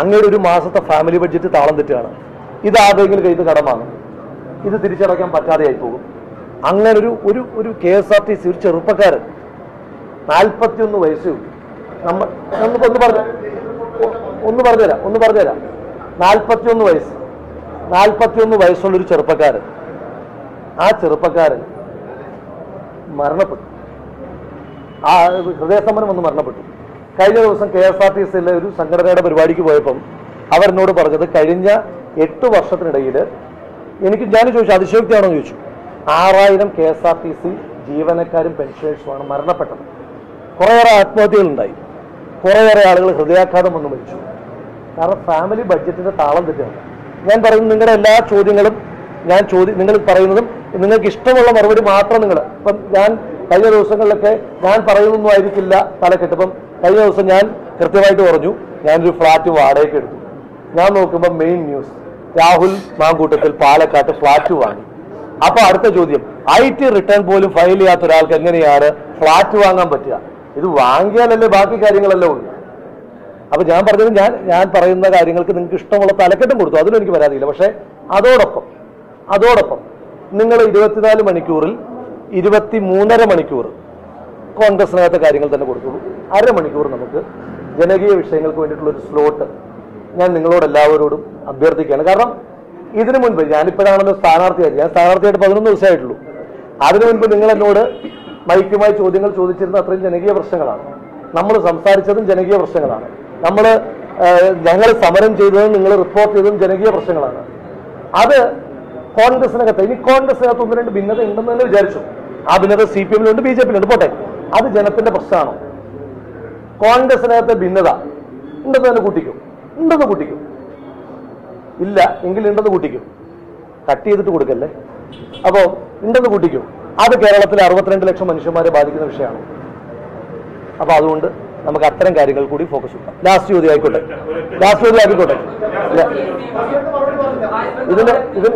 അങ്ങയുടെ ഒരു മാസത്തെ ഫാമിലി ബഡ്ജറ്റ് താളം തെറ്റുകയാണ്. ഇത് ആരുടെയെങ്കിലും കയ്യിൽ കടമാണ്. ഇത് തിരിച്ചടയ്ക്കാൻ പറ്റാതെയായി പോകും. അങ്ങനൊരു ഒരു ഒരു K S R T C ഒരു ചെറുപ്പക്കാരൻ നാൽപ്പത്തിയൊന്ന് വയസ്സേ ഉള്ളൂ. നമ്മൾ ഒന്ന് ഒന്ന് പറഞ്ഞു ഒന്ന് പറഞ്ഞുതരാം ഒന്ന് പറഞ്ഞുതരാം. നാൽപ്പത്തിയൊന്ന് വയസ്സ്. നാൽപ്പത്തിയൊന്ന് വയസ്സുള്ള ഒരു ചെറുപ്പക്കാരൻ. ആ ചെറുപ്പക്കാരൻ മരണപ്പെട്ടു. ആ ഹൃദയസ്തംഭനം വന്ന് മരണപ്പെട്ടു. കഴിഞ്ഞ ദിവസം കെ എസ് ആർ ടി സിയിലെ ഒരു സംഘടനയുടെ പരിപാടിക്ക് പോയപ്പം അവർ എന്നോട് പറഞ്ഞത് കഴിഞ്ഞ എട്ട് വർഷത്തിനിടയിൽ എനിക്ക് ഞാൻ ചോദിച്ചു അതിശയോക്തിയാണോ ചോദിച്ചു. ആറായിരം K S R T C ജീവനക്കാരും പെൻഷനേഴ്സുമാണ് മരണപ്പെട്ടത്. കുറേയേറെ ആത്മഹത്യകളുണ്ടായി. കുറേയേറെ ആളുകൾ ഹൃദയാഘാതം വന്ന് മരിച്ചു. കാരണം ഫാമിലി ബഡ്ജറ്റിന്റെ താളം തെറ്റാണ്. ഞാൻ പറയുന്നത് നിങ്ങളുടെ എല്ലാ ചോദ്യങ്ങളും ഞാൻ ചോദ്യം നിങ്ങൾ പറയുന്നതും നിങ്ങൾക്ക് ഇഷ്ടമുള്ള മറുപടി മാത്രം നിങ്ങൾ ഇപ്പം ഞാൻ കഴിഞ്ഞ ദിവസങ്ങളിലൊക്കെ ഞാൻ പറയുന്നൊന്നും ആയിരിക്കില്ല തലക്കെട്ട്. ഇപ്പം കഴിഞ്ഞ ദിവസം ഞാൻ കൃത്യമായിട്ട് പറഞ്ഞു ഞാനൊരു ഫ്ലാറ്റ് വാടകയ്ക്ക് എടുത്തു. ഞാൻ നോക്കുമ്പോൾ മെയിൻ ന്യൂസ് രാഹുൽ മാങ്കൂട്ടത്തിൽ പാലക്കാട്ട് ഫ്ലാറ്റ് വാങ്ങി. അപ്പൊ അടുത്ത ചോദ്യം ഐ ടി റിട്ടേൺ പോലും ഫയൽ ചെയ്യാത്ത ഒരാൾക്ക് എങ്ങനെയാണ് ഫ്ലാറ്റ് വാങ്ങാൻ പറ്റുക? ഇത് വാങ്ങിയാലല്ലേ ബാക്കി കാര്യങ്ങളല്ലേ ഉള്ളൂ. അപ്പൊ ഞാൻ പറഞ്ഞത് ഞാൻ ഞാൻ പറയുന്ന കാര്യങ്ങൾക്ക് നിങ്ങൾക്ക് ഇഷ്ടമുള്ള തലക്കെട്ടും കൊടുത്തു. അതിലും എനിക്ക് പരാതിയില്ല. പക്ഷെ അതോടൊപ്പം അതോടൊപ്പം നിങ്ങൾ ഇരുപത്തിനാല് മണിക്കൂറിൽ ഇരുപത്തി മൂന്നര മണിക്കൂർ കോൺഗ്രസിനകത്തെ കാര്യങ്ങൾ തന്നെ കൊടുത്തുള്ളൂ. അരമണിക്കൂർ നമുക്ക് ജനകീയ വിഷയങ്ങൾക്ക് വേണ്ടിയിട്ടുള്ള ഒരു സ്ലോട്ട് ഞാൻ നിങ്ങളോട് എല്ലാവരോടും അഭ്യർത്ഥിക്കുകയാണ്. കാരണം ഇതിനു മുൻപ് ഞാനിപ്പോഴാണല്ലോ സ്ഥാനാർത്ഥിയായി ഞാൻ സ്ഥാനാർത്ഥിയായിട്ട് പതിനൊന്ന് ദിവസമായിട്ടുള്ളൂ. അതിനു മുൻപ് നിങ്ങൾ എന്നോട് മൈക്കുമായി ചോദ്യങ്ങൾ ചോദിച്ചിരുന്ന അത്രയും ജനകീയ പ്രശ്നങ്ങളാണ്. നമ്മൾ സംസാരിച്ചതും ജനകീയ പ്രശ്നങ്ങളാണ്. നമ്മൾ ഞങ്ങൾ സമരം ചെയ്തതും നിങ്ങൾ റിപ്പോർട്ട് ചെയ്തതും ജനകീയ പ്രശ്നങ്ങളാണ്. അത് കോൺഗ്രസിനകത്ത് ഇനി കോൺഗ്രസിനകത്ത് ഒന്ന് രണ്ട് ഭിന്നത ഉണ്ടെന്ന് തന്നെ വിചാരിച്ചു. ആ ഭിന്നത സി പി എമ്മിലുണ്ട് ബി ജെ പിയിലുണ്ട് പോട്ടെ. അത് ജനത്തിന്റെ പ്രശ്നമാണോ? കോൺഗ്രസിനകത്തെ ഭിന്നത ഉണ്ടെന്ന് തന്നെ കൂട്ടിക്കും. ഉണ്ടെന്ന് കൂട്ടിക്കും. ഇല്ല എങ്കിൽ ഉണ്ടെന്ന് കൂട്ടിക്കും. കട്ട് ചെയ്തിട്ട് കൊടുക്കല്ലേ? അപ്പോ ഉണ്ടെന്ന് കൂട്ടിക്കും. അത് കേരളത്തിൽ അറുപത്തിരണ്ട് ലക്ഷം മനുഷ്യന്മാരെ ബാധിക്കുന്ന വിഷയമാണ് അപ്പൊ അതുകൊണ്ട് നമുക്ക് അത്തരം കാര്യങ്ങൾ കൂടി ഫോക്കസ് ചെയ്യാം ലാസ്റ്റ് ചോദ്യം ആയിക്കോട്ടെ ലാസ്റ്റ് ചോദ്യം ആയിക്കോട്ടെ ഇതിന്റെ ഇത്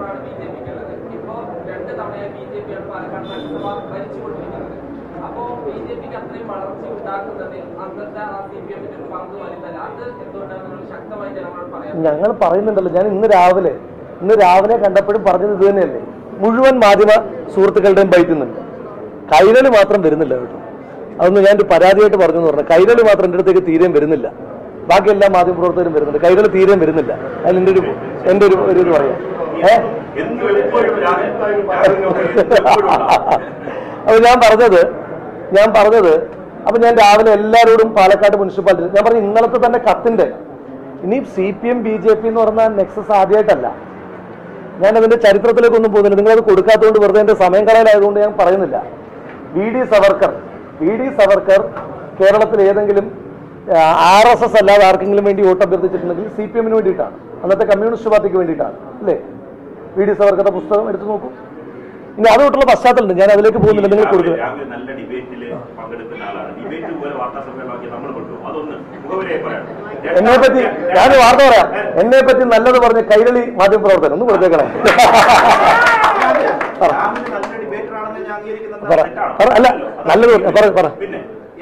ആറ് ബി ജെ പിക്ക് ഇപ്പോ രണ്ട് തവണയായി ബി ജെ പിയാണ് പാലക്കാട് നഗരസഭ ഭരിച്ചുകൊണ്ടിരിക്കുന്നത് ഞങ്ങൾ പറയുന്നുണ്ടല്ലോ. ഞാൻ ഇന്ന് രാവിലെ ഇന്ന് രാവിലെ കണ്ടപ്പോഴും പറഞ്ഞത് ഇത് തന്നെയല്ലേ? മുഴുവൻ മാധ്യമ സുഹൃത്തുക്കളുടെയും ബൈറ്റുന്നുണ്ട് കൈരളി മാത്രം വരുന്നില്ല കേട്ടോ. അതൊന്ന് ഞാൻ ഒരു പരാതിയായിട്ട് പറഞ്ഞു എന്ന് പറഞ്ഞു കൈരളി മാത്രം എന്റെ അടുത്തേക്ക് തീരെയും വരുന്നില്ല. ബാക്കി എല്ലാ മാധ്യമ പ്രവർത്തകരും വരുന്നുണ്ട്. കൈരളി തീരെയും വരുന്നില്ല. അതിൽ എന്റെ ഒരു എന്റെ ഒരു ഒരു ഇത് പറയാം. ഏഹ് അപ്പൊ ഞാൻ പറഞ്ഞത് ഞാൻ പറഞ്ഞത് അപ്പൊ ഞാൻ രാവിലെ എല്ലാവരോടും പാലക്കാട് മുനിസിപ്പാലിറ്റി ഞാൻ പറഞ്ഞു ഇന്നലത്തെ തന്നെ കത്തിന്റെ. ഇനി C P M B J P എന്ന് പറഞ്ഞാൽ നെക്സസ് ആദ്യമായിട്ടല്ല ഞാൻ അതിന്റെ ചരിത്രത്തിലേക്കൊന്നും പോകുന്നില്ല. നിങ്ങളത് കൊടുക്കാത്തതുകൊണ്ട് വെറുതെ എന്റെ സമയം കളയലായതുകൊണ്ട് ഞാൻ പറയുന്നില്ല. V D Savarkar V D Savarkar കേരളത്തിൽ ഏതെങ്കിലും ആർ എസ് എസ് അല്ലാതെ ആർക്കെങ്കിലും വേണ്ടി വോട്ട് അഭ്യർത്ഥിച്ചിട്ടുണ്ടെങ്കിൽ സി പി എമ്മിന് വേണ്ടിയിട്ടാണ്. അന്നത്തെ കമ്മ്യൂണിസ്റ്റ് പാർട്ടിക്ക് വേണ്ടിയിട്ടാണ്. അല്ലേ? വി ഡി സവർക്കറുടെ പുസ്തകം എടുത്തു നോക്കൂ. ഇനി അതുകൊണ്ടുള്ള പശ്ചാത്തലം ഞാൻ അതിലേക്ക് പോകുന്നില്ല. നിങ്ങൾ കൊടുക്കുക നല്ല ഡിബേറ്റിൽ പങ്കെടുക്കുന്ന ആളാണ്. ഡിബേറ്റ് പോലെ വാർത്താ സമ്മേളനമാക്കി നമ്മൾ കൊണ്ടുപോകും. അതൊന്ന് മുഖവരെ പറയാം. എന്നെ പറ്റി ഞാൻ വാർത്ത പറയാം. എന്നെ പറ്റി നല്ലത് പറഞ്ഞ കൈരളി മാധ്യമപ്രവർത്തകൻ ഒന്ന് കൊടുത്തേക്കണേ. രാവിലെ നല്ല ഡിബേറ്റർ ആണെന്ന് ഞാൻ അംഗീകരിക്കുന്നത് പറ. അല്ല, നല്ലത് പറ, പറ.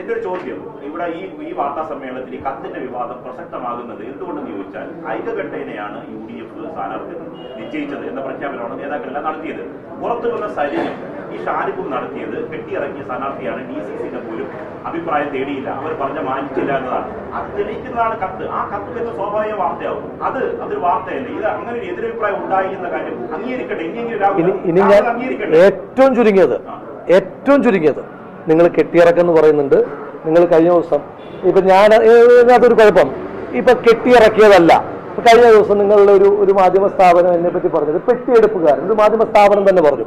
എന്റെ ഒരു ചോദ്യം. ഇവിടെ ഈ ഈ വാർത്താ സമ്മേളനത്തിൽ ഈ കത്തിന്റെ വിവാദം പ്രസക്തമാകുന്നത് എന്തുകൊണ്ടെന്ന് ചോദിച്ചാൽ ഐകകണ്ഠേനയാണ് യു ഡി എഫ് സ്ഥാനാർത്ഥി നിശ്ചയിച്ചത് എന്ന പ്രഖ്യാപനമാണ് നേതാക്കളെല്ലാം നടത്തിയത്. പുറത്തു വന്ന സരിനും ഈ ഷാരിഖും നടത്തിയത് കെട്ടിയിറങ്ങിയ സ്ഥാനാർത്ഥിയാണ് ഡി സി സിന്റെ പോലും അഭിപ്രായം തേടിയില്ല. അവർ പറഞ്ഞ മാനിച്ചില്ല എന്നതാണ്. അത് തെളിയിക്കുന്നതാണ് കത്ത്. ആ കത്ത് എന്ന സ്വാഭാവിക വാർത്തയാവും. അത് അതൊരു വാർത്തയല്ല. ഇത് അങ്ങനെ ഒരു എതിരഭിപ്രായം ഉണ്ടായി എന്ന കാര്യം അംഗീകരിക്കട്ടെ. ഇനിയെങ്കിലും ഏറ്റവും ചുരുങ്ങിയത് ഏറ്റവും ചുരുങ്ങിയത് നിങ്ങൾ കെട്ടിയിറക്കെന്ന് പറയുന്നുണ്ട്. നിങ്ങൾ കഴിഞ്ഞ ദിവസം ഇപ്പൊ ഞാൻ ഇതിനകത്തൊരു കുഴപ്പം. ഇപ്പൊ കെട്ടിയിറക്കിയതല്ല. കഴിഞ്ഞ ദിവസം നിങ്ങളുടെ ഒരു ഒരു മാധ്യമ സ്ഥാപനം എന്നെ പറ്റി പറഞ്ഞത്. പെട്ടിയെടുപ്പുകാരൻ ഒരു മാധ്യമ സ്ഥാപനം തന്നെ പറഞ്ഞു.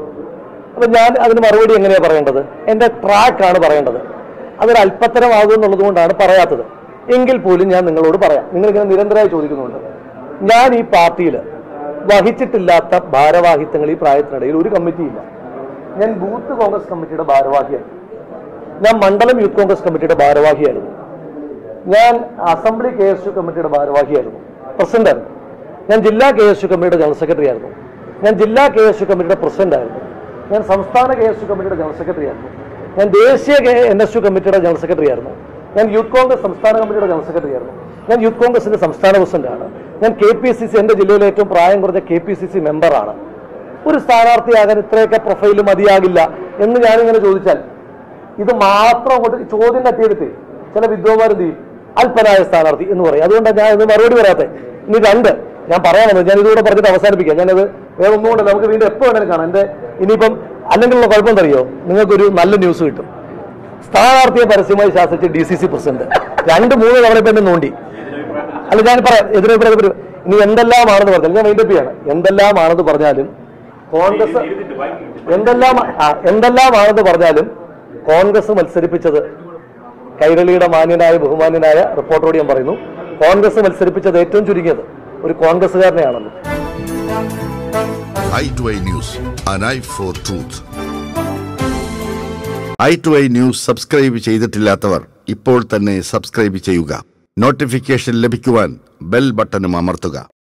അപ്പൊ ഞാൻ അതിന് മറുപടി എങ്ങനെയാ പറയേണ്ടത്? എന്റെ ട്രാക്കാണ് പറയേണ്ടത്. അതൊരു അല്പത്തരമാകും എന്നുള്ളത് കൊണ്ടാണ് പറയാത്തത്. എങ്കിൽ പോലും ഞാൻ നിങ്ങളോട് പറയാം. നിങ്ങളിങ്ങനെ നിരന്തരമായി ചോദിക്കുന്നുണ്ട്. ഞാൻ ഈ പാർട്ടിയിൽ വഹിച്ചിട്ടില്ലാത്ത ഭാരവാഹിത്വങ്ങൾ ഈ പ്രായത്തിനിടയിൽ ഒരു കമ്മിറ്റിയില്ല. ഞാൻ ബൂത്ത് കോൺഗ്രസ് കമ്മിറ്റിയുടെ ഭാരവാഹിയാണ് ഞാൻ മണ്ഡലം യൂത്ത് കോൺഗ്രസ് കമ്മിറ്റിയുടെ ഭാരവാഹിയായിരുന്നു. ഞാൻ അസംബ്ലി കെ എസ് യു കമ്മിറ്റിയുടെ ഭാരവാഹിയായിരുന്നു. പ്രസിഡന്റായിരുന്നു ഞാൻ ജില്ലാ കെ എസ് യു കമ്മിറ്റിയുടെ ജനറൽ സെക്രട്ടറി ആയിരുന്നു. ഞാൻ ജില്ലാ കെ എസ് യു കമ്മിറ്റിയുടെ പ്രസിഡന്റ് ആയിരുന്നു. ഞാൻ സംസ്ഥാന കെ എസ് യു കമ്മിറ്റിയുടെ ജനറൽ സെക്രട്ടറി ആയിരുന്നു. ഞാൻ ദേശീയ എൻ എസ് യു കമ്മിറ്റിയുടെ ജനറൽ സെക്രട്ടറി ആയിരുന്നു. ഞാൻ യൂത്ത് കോൺഗ്രസ് സംസ്ഥാന കമ്മിറ്റിയുടെ ജനറൽ സെക്രട്ടറി ആയിരുന്നു. ഞാൻ യൂത്ത് കോൺഗ്രസിന്റെ സംസ്ഥാന പ്രസിഡന്റാണ് ഞാൻ കെ പി സി സി എന്റെ ജില്ലയിലെ ഏറ്റവും പ്രായം കുറഞ്ഞ കെ പി സി സി മെമ്പറാണ്. ഒരു സ്ഥാനാർത്ഥിയാകാൻ ഇത്രയൊക്കെ പ്രൊഫൈൽ മതിയാകില്ല എന്ന് ഞാനിങ്ങനെ ചോദിച്ചാൽ ഇത് മാത്രം അങ്ങോട്ട് ചോദ്യം തട്ടിയെടുത്ത് ചില വിദ്വാന്മാരെന്ത് ചെയ്യും? അല്പനായ സ്ഥാനാർത്ഥി എന്ന് പറയും. അതുകൊണ്ടാണ് ഞാൻ ഇത് മറുപടി പറയാത്തത് ഇനി രണ്ട്. ഞാൻ പറയാൻ വന്നത് ഞാൻ ഇതുകൂടെ പറഞ്ഞിട്ട് അവസാനിപ്പിക്കാം. ഞാനത് വേറെ ഒന്നുകൊണ്ട് നമുക്ക് വീണ്ടും എപ്പോൾ വേണമെങ്കിൽ കാണാം. എന്റെ ഇനിയിപ്പം അല്ലെങ്കിലുള്ള കുഴപ്പം എന്തറിയോ? നിങ്ങൾക്കൊരു നല്ല ന്യൂസ് കിട്ടും. സ്ഥാനാർത്ഥിയെ പരസ്യമായി ശാസിച്ച് ഡി സി സി പ്രസിഡന്റ്. രണ്ട് മൂന്ന് തവണ ഇപ്പം എന്നെ നോണ്ടി. അല്ല ഞാൻ പറയാം എതിരെ. ഇനി എന്തെല്ലാമാണെന്ന് പറഞ്ഞാൽ ഞാൻ മൈൻഡപ്പ് ചെയ്യാണ്. എന്തെല്ലാമാണെന്ന് പറഞ്ഞാലും കോൺഗ്രസ് എന്തെല്ലാം എന്തെല്ലാമാണെന്ന് പറഞ്ഞാലും കോൺഗ്രസ് മത്സരിപ്പിച്ചത് കൈരളിയുടെ മാന്യനായ ബഹുമാന്യനായ റിപ്പോർട്ടറോട് ഞാൻ പറയുന്നു. കോൺഗ്രസ് മത്സരിപ്പിച്ചത് ഏറ്റവും ചുരുങ്ങിയത് ഒരു കോൺഗ്രസ്സുകാരനെയാണല്ലോ I to I news for truth news subscribe ചെയ്തിട്ടില്ലാത്തവർ ഇപ്പോൾ തന്നെ സബ്സ്ക്രൈബ് ചെയ്യുക. നോട്ടിഫിക്കേഷൻ ലഭിക്കുവാൻ ബെൽ ബട്ടണും അമർത്തുക.